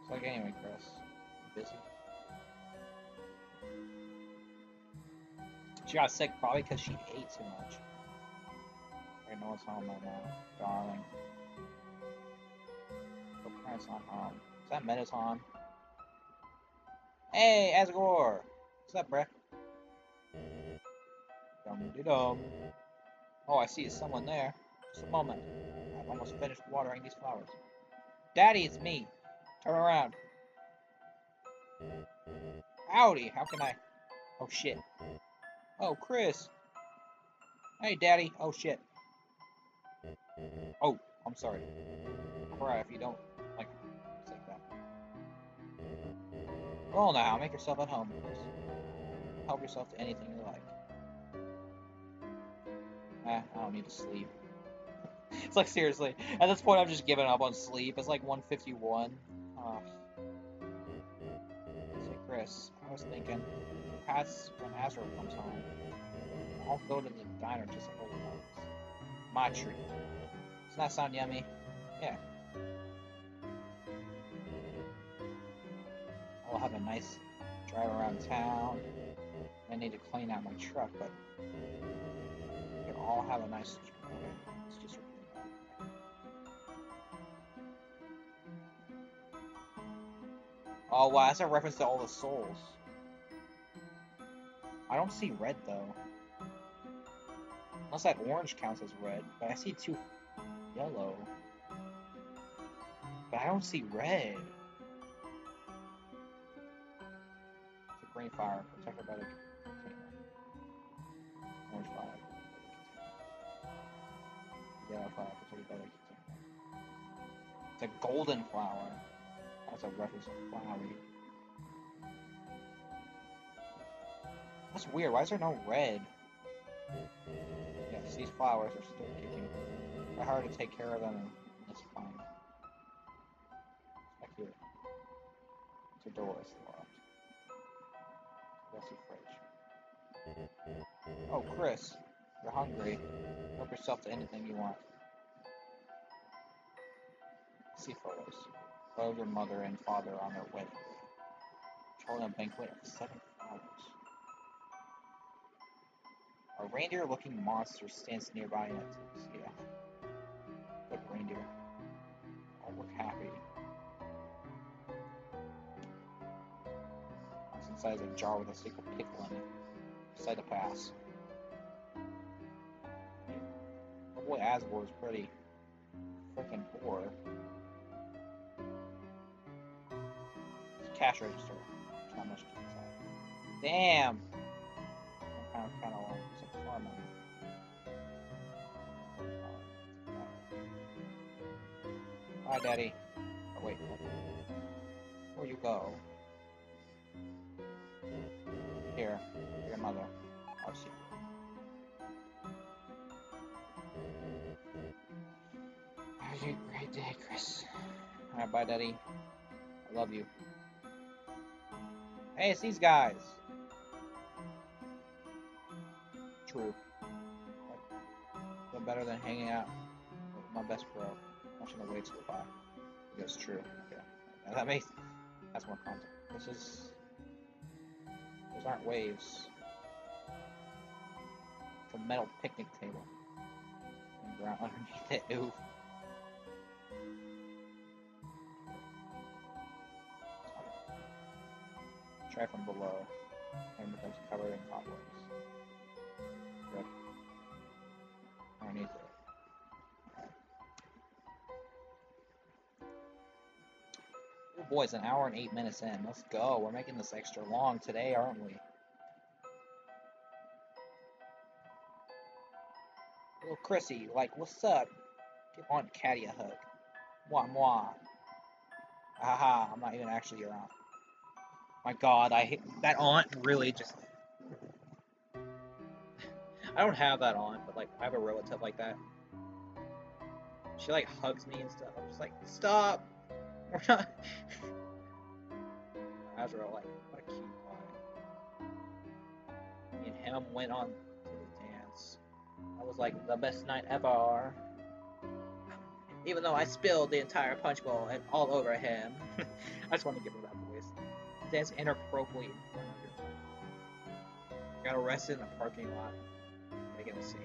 it's like, anyway, Kris, busy? She got sick probably because she ate too much. I know it's home right now, uh, darling. Oh, Her parents not home. Is that Mettaton? Hey, Asgore! What's up, bruh? Dum -de dum. Oh, I see it's someone there. Just a moment. I've almost finished watering these flowers. Daddy, it's me. Turn around. Howdy, how can I... Oh, shit. Oh, Kris. Hey, Daddy. Oh, shit. I'm sorry. Cry if you don't like say that. Well, now, make yourself at home, Kris. Help yourself to anything you like. Eh, I don't need to sleep. It's like seriously, at this point I've just given up on sleep. It's like 151. Oh. Say Kris, I was thinking, perhaps when Azra comes home, I'll go to the diner just couple times. My treat. Doesn't that sound yummy? Yeah. Mm-hmm. I'll have a nice drive around town. I need to clean out my truck, but mm-hmm. we all have a nice. It's just. Oh wow, that's a reference to all the souls. I don't see red though. Unless that orange counts as red, but I see two yellow. But I don't see red. It's a green fire, protected by the container. Orange fire, Yellow protected by the container. It's a golden flower. That's a reference to Flowey. That's weird. Why is there no red? Yes, these flowers are still kicking. They're hard to take care of them, and it's fine. Back here. The door is locked. Rusty fridge. Oh, Kris, you're hungry. Help yourself to anything you want. See photos. Of your mother and father on their wedding. Holding a banquet of seven flowers. A reindeer-looking monster stands nearby in a tuxedo. Look happy. What's inside is a jar with a single pickle in it. Beside the pass. My boy Asgore is pretty freaking poor. Cash register. There's not much inside. Damn! I'm kind of, kind of Bye, Daddy. Oh, wait. Where you go? Here, your mother. I'll see Have a great day, Kris. Alright, bye, Daddy. I love you. Hey, it's these guys. True. But better than hanging out with my best bro, watching the waves go by. That's true. Now that makes that's more content. This is those aren't waves. It's a metal picnic table. And ground underneath it. Ooh. Try from below and becomes covered in cobwebs. Boy, it's an hour and eight minutes in. Let's go. We're making this extra long today, aren't we? Little Chrissy, like, what's up? Give Aunt Catty a hug. Mwah mwah. Haha, I'm not even actually your aunt. My god, I hate that aunt really just I don't have that aunt, but like I have a relative like that. She like hugs me and stuff. I'm just like, stop! We're not Asriel like, what a cute boy. Me and him went on to the dance. That was like the best night ever. Even though I spilled the entire punch bowl and all over him. I just want to give him that voice. Dance inappropriately Got arrested in a parking lot. Making a scene.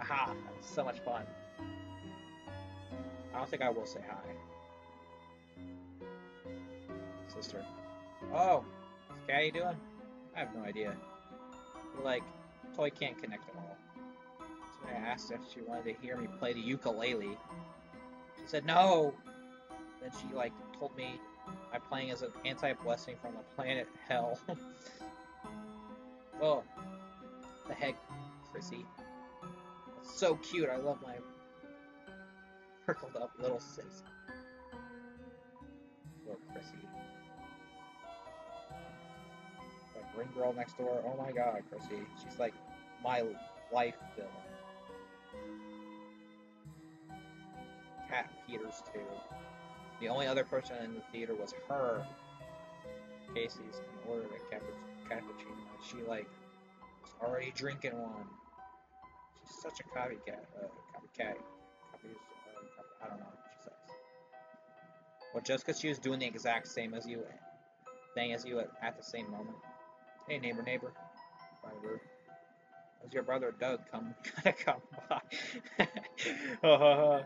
Aha! That was so much fun. I don't think I will say hi. Sister. Oh! What's Catty doing? I have no idea. Like, toy can't connect at all. So I asked if she wanted to hear me play the ukulele. She said no! Then she, like, told me I'm playing as an anti-blessing from the planet Hell. oh. The heck, Chrissy. That's so cute. I love my purpled up little sis. Little Chrissy. Ring Girl next door. Oh my god, Chrissy. She's like my life villain. Cat Peters too. The only other person in the theater was her. Casey's in ordered a cappuccino. and She like was already drinking one. She's such a copycat. Uh, copycat. Copies, uh, I don't know what she says. Well, just because she was doing the exact same as you, thing as you at, at the same moment. Hey, neighbor, neighbor. As your brother Doug come come by. Oh, oh, oh.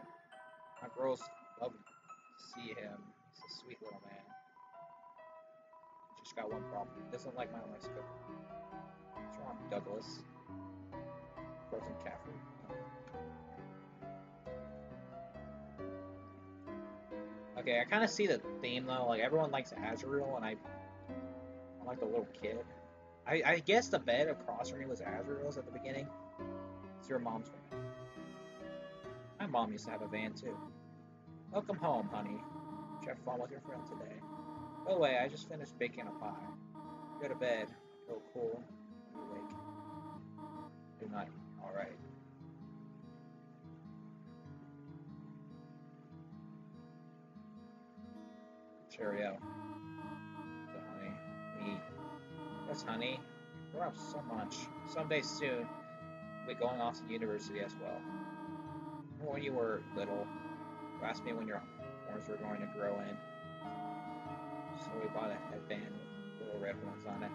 My girls love to see him. He's a sweet little man. Just got one problem. He doesn't like my wife's cooking. What's wrong, Douglas? Frozen food. Okay, I kind of see the theme though. Like everyone likes Asriel, and I, I'm like the little kid. I, I guess the bed across from me was Asriel's at the beginning. It's your mom's van. My mom used to have a van too. Welcome home, honey. Did have fun with your friend today? By the way, I just finished baking a pie. Go to bed. Feel cool. You awake. Good night. Alright. Cheerio. Yes, honey. We're up so much. Someday soon, we'll be going off to university as well. When you were little, you asked me when your horns were going to grow in. So we bought a headband with little red ones on it.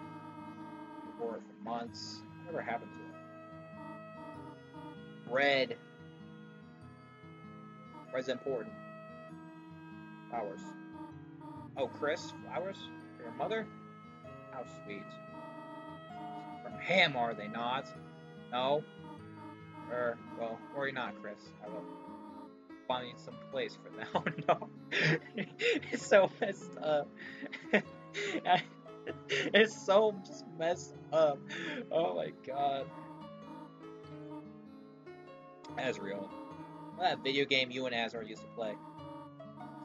We wore it for months. Whatever happened to it? Red. Red's important. Flowers. Oh, Kris, flowers? For your mother? How sweet. Him, are they not? No? Or, well, or not, Kris. I will find some place for them. Oh, no. it's so messed up. it's so messed up. Oh my god. Asriel. That video game you and Asriel used to play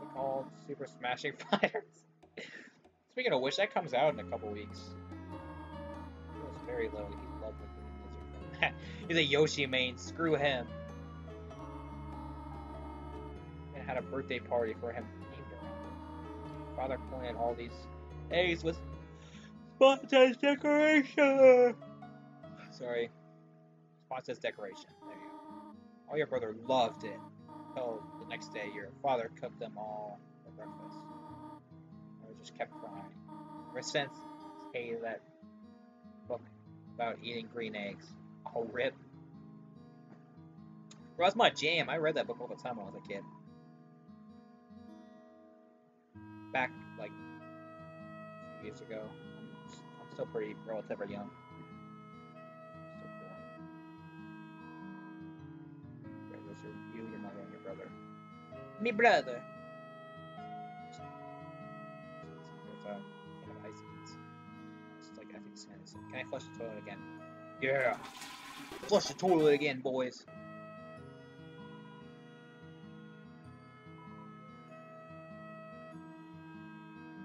It's called Super Smashing Fighters. Speaking of which, that comes out in a couple weeks. Very little. He loved the Lizard. He's a Yoshi main. Screw him. And had a birthday party for him Father pointed all these eggs with Spot decoration. Sorry. Spot decoration. There you go. Oh, your brother loved it. Oh, next day, your father cooked them all for breakfast. I just kept crying. Ever since he hated that about eating green eggs. Oh, rip. Bro, that's my jam. I read that book all the time when I was a kid. Back, like, years ago. I'm, still pretty relatively young. You, your mother, and your brother me brother. Can I flush the toilet again? Yeah! Flush the toilet again, boys!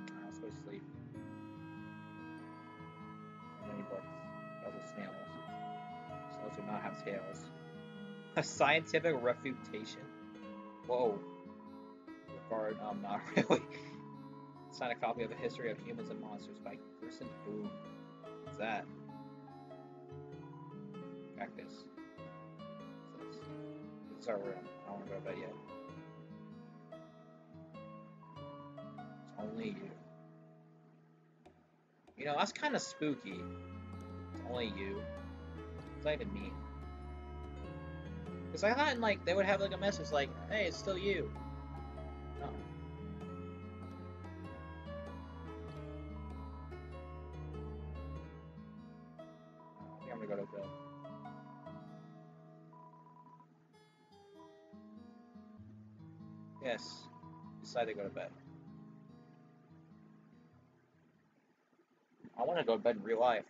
I was supposed to sleep. Many books. Those are snails. Snails do not have tails. A scientific refutation? Whoa card. Um, not really. Not a copy of a history of humans and monsters by Kirsten Boom. What's that? Cactus. It's our room. I don't want to go to bed yet. It's only you. You know, that's kind of spooky. It's only you. Does that even mean? Because I thought, like, they would have, like, a message like, hey, it's still you. Decide to go to bed. I want to go to bed in real life.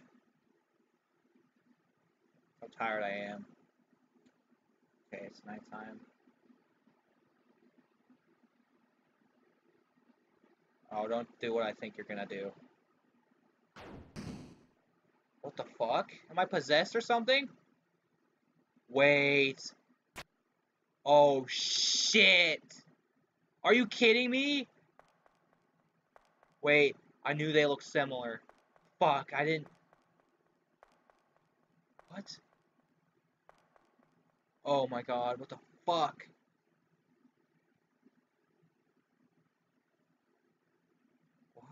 How tired I am. Okay, it's nighttime. Oh, don't do what I think you're gonna do. What the fuck? Am I possessed or something? Wait. Oh, shit. Are you kidding me? Wait, I knew they looked similar. Fuck, I didn't... What? Oh my god, what the fuck?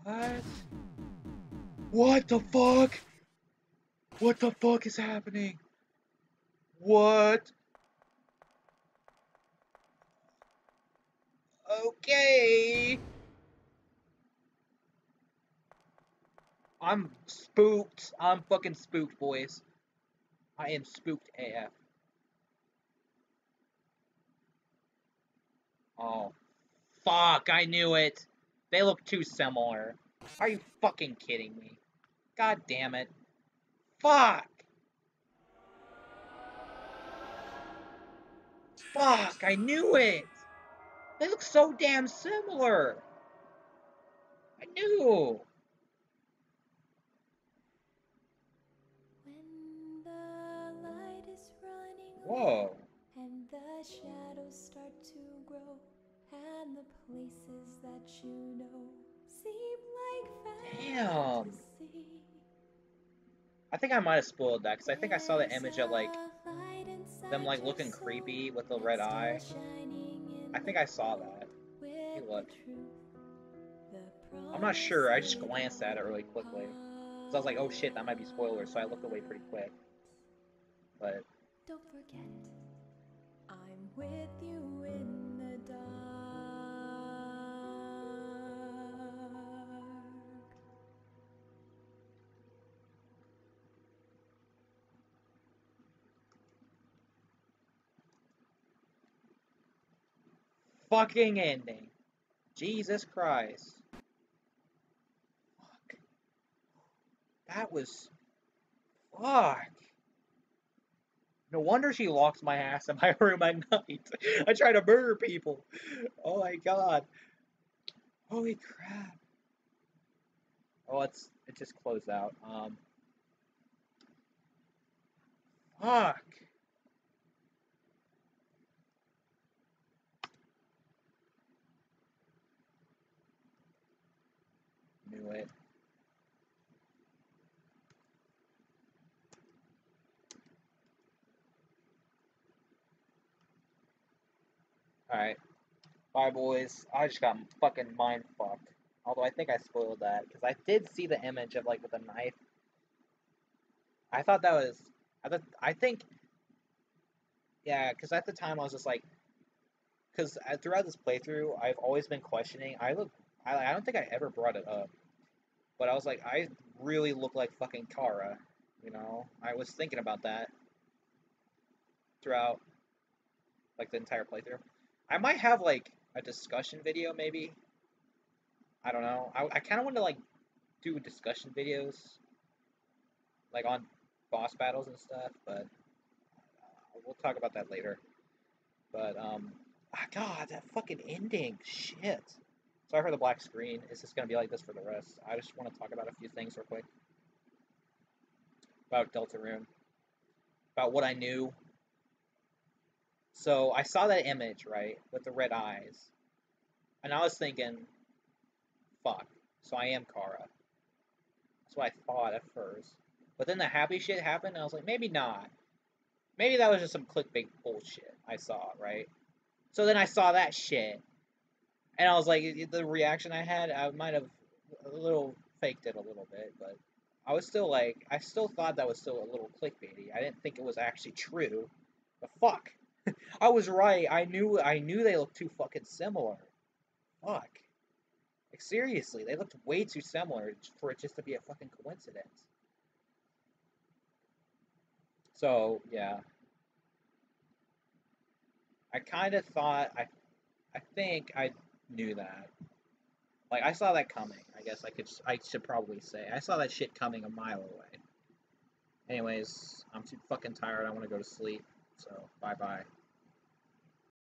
What? What the fuck? What the fuck is happening? What? Okay. I'm spooked. I'm fucking spooked, boys. I am spooked AF. Oh. Fuck, I knew it. They look too similar. Are you fucking kidding me? God damn it. Fuck! Fuck, I knew it! They look so damn similar! I knew! Whoa. And the shadows start to grow, and the places that you know seem like Damn. I think I might have spoiled that because I think I saw the image of like them like looking creepy with the red eye. I think I saw that. Hey, look. I'm not sure. I just glanced at it really quickly. So I was like, oh shit, that might be spoilers. So I looked away pretty quick. But Don't forget, I'm with you fucking ending. Jesus Christ. Fuck. That was. Fuck. No wonder she locks my ass in my room at night. I try to murder people. Oh my god. Holy crap. Oh, it's it just closed out. Um. Fuck. Alright. Bye, boys. I just got fucking mind fucked. Although I think I spoiled that because I did see the image of like with a knife. I thought that was. I thought. I think. Yeah, because at the time I was just like, because uh, throughout this playthrough I've always been questioning. I look. I, I don't think I ever brought it up, but I was like, I really look like fucking Chara. You know, I was thinking about that throughout like the entire playthrough. I might have like a discussion video maybe. I don't know. I, I kind of want to like do discussion videos like on boss battles and stuff, but uh, we'll talk about that later. But um, ah, God, that fucking ending, shit. Sorry for the black screen. It's just gonna be like this for the rest. I just want to talk about a few things real quick about Deltarune, about what I knew so I saw that image, right, with the red eyes. And I was thinking, fuck. So I am Chara. That's what I thought at first. But then the happy shit happened, and I was like, maybe not. Maybe that was just some clickbait bullshit I saw, right? So then I saw that shit. And I was like, the reaction I had, I might have a little faked it a little bit, but I was still like, I still thought that was still a little clickbaity. I didn't think it was actually true. But fuck. I was right. I knew I knew they looked too fucking similar. Fuck. Like seriously, they looked way too similar for it just to be a fucking coincidence. So, yeah. I kind of thought I I think I knew that. Like I saw that coming. I guess I could I should probably say. I saw that shit coming a mile away. Anyways, I'm too fucking tired. I want to go to sleep. So, bye bye.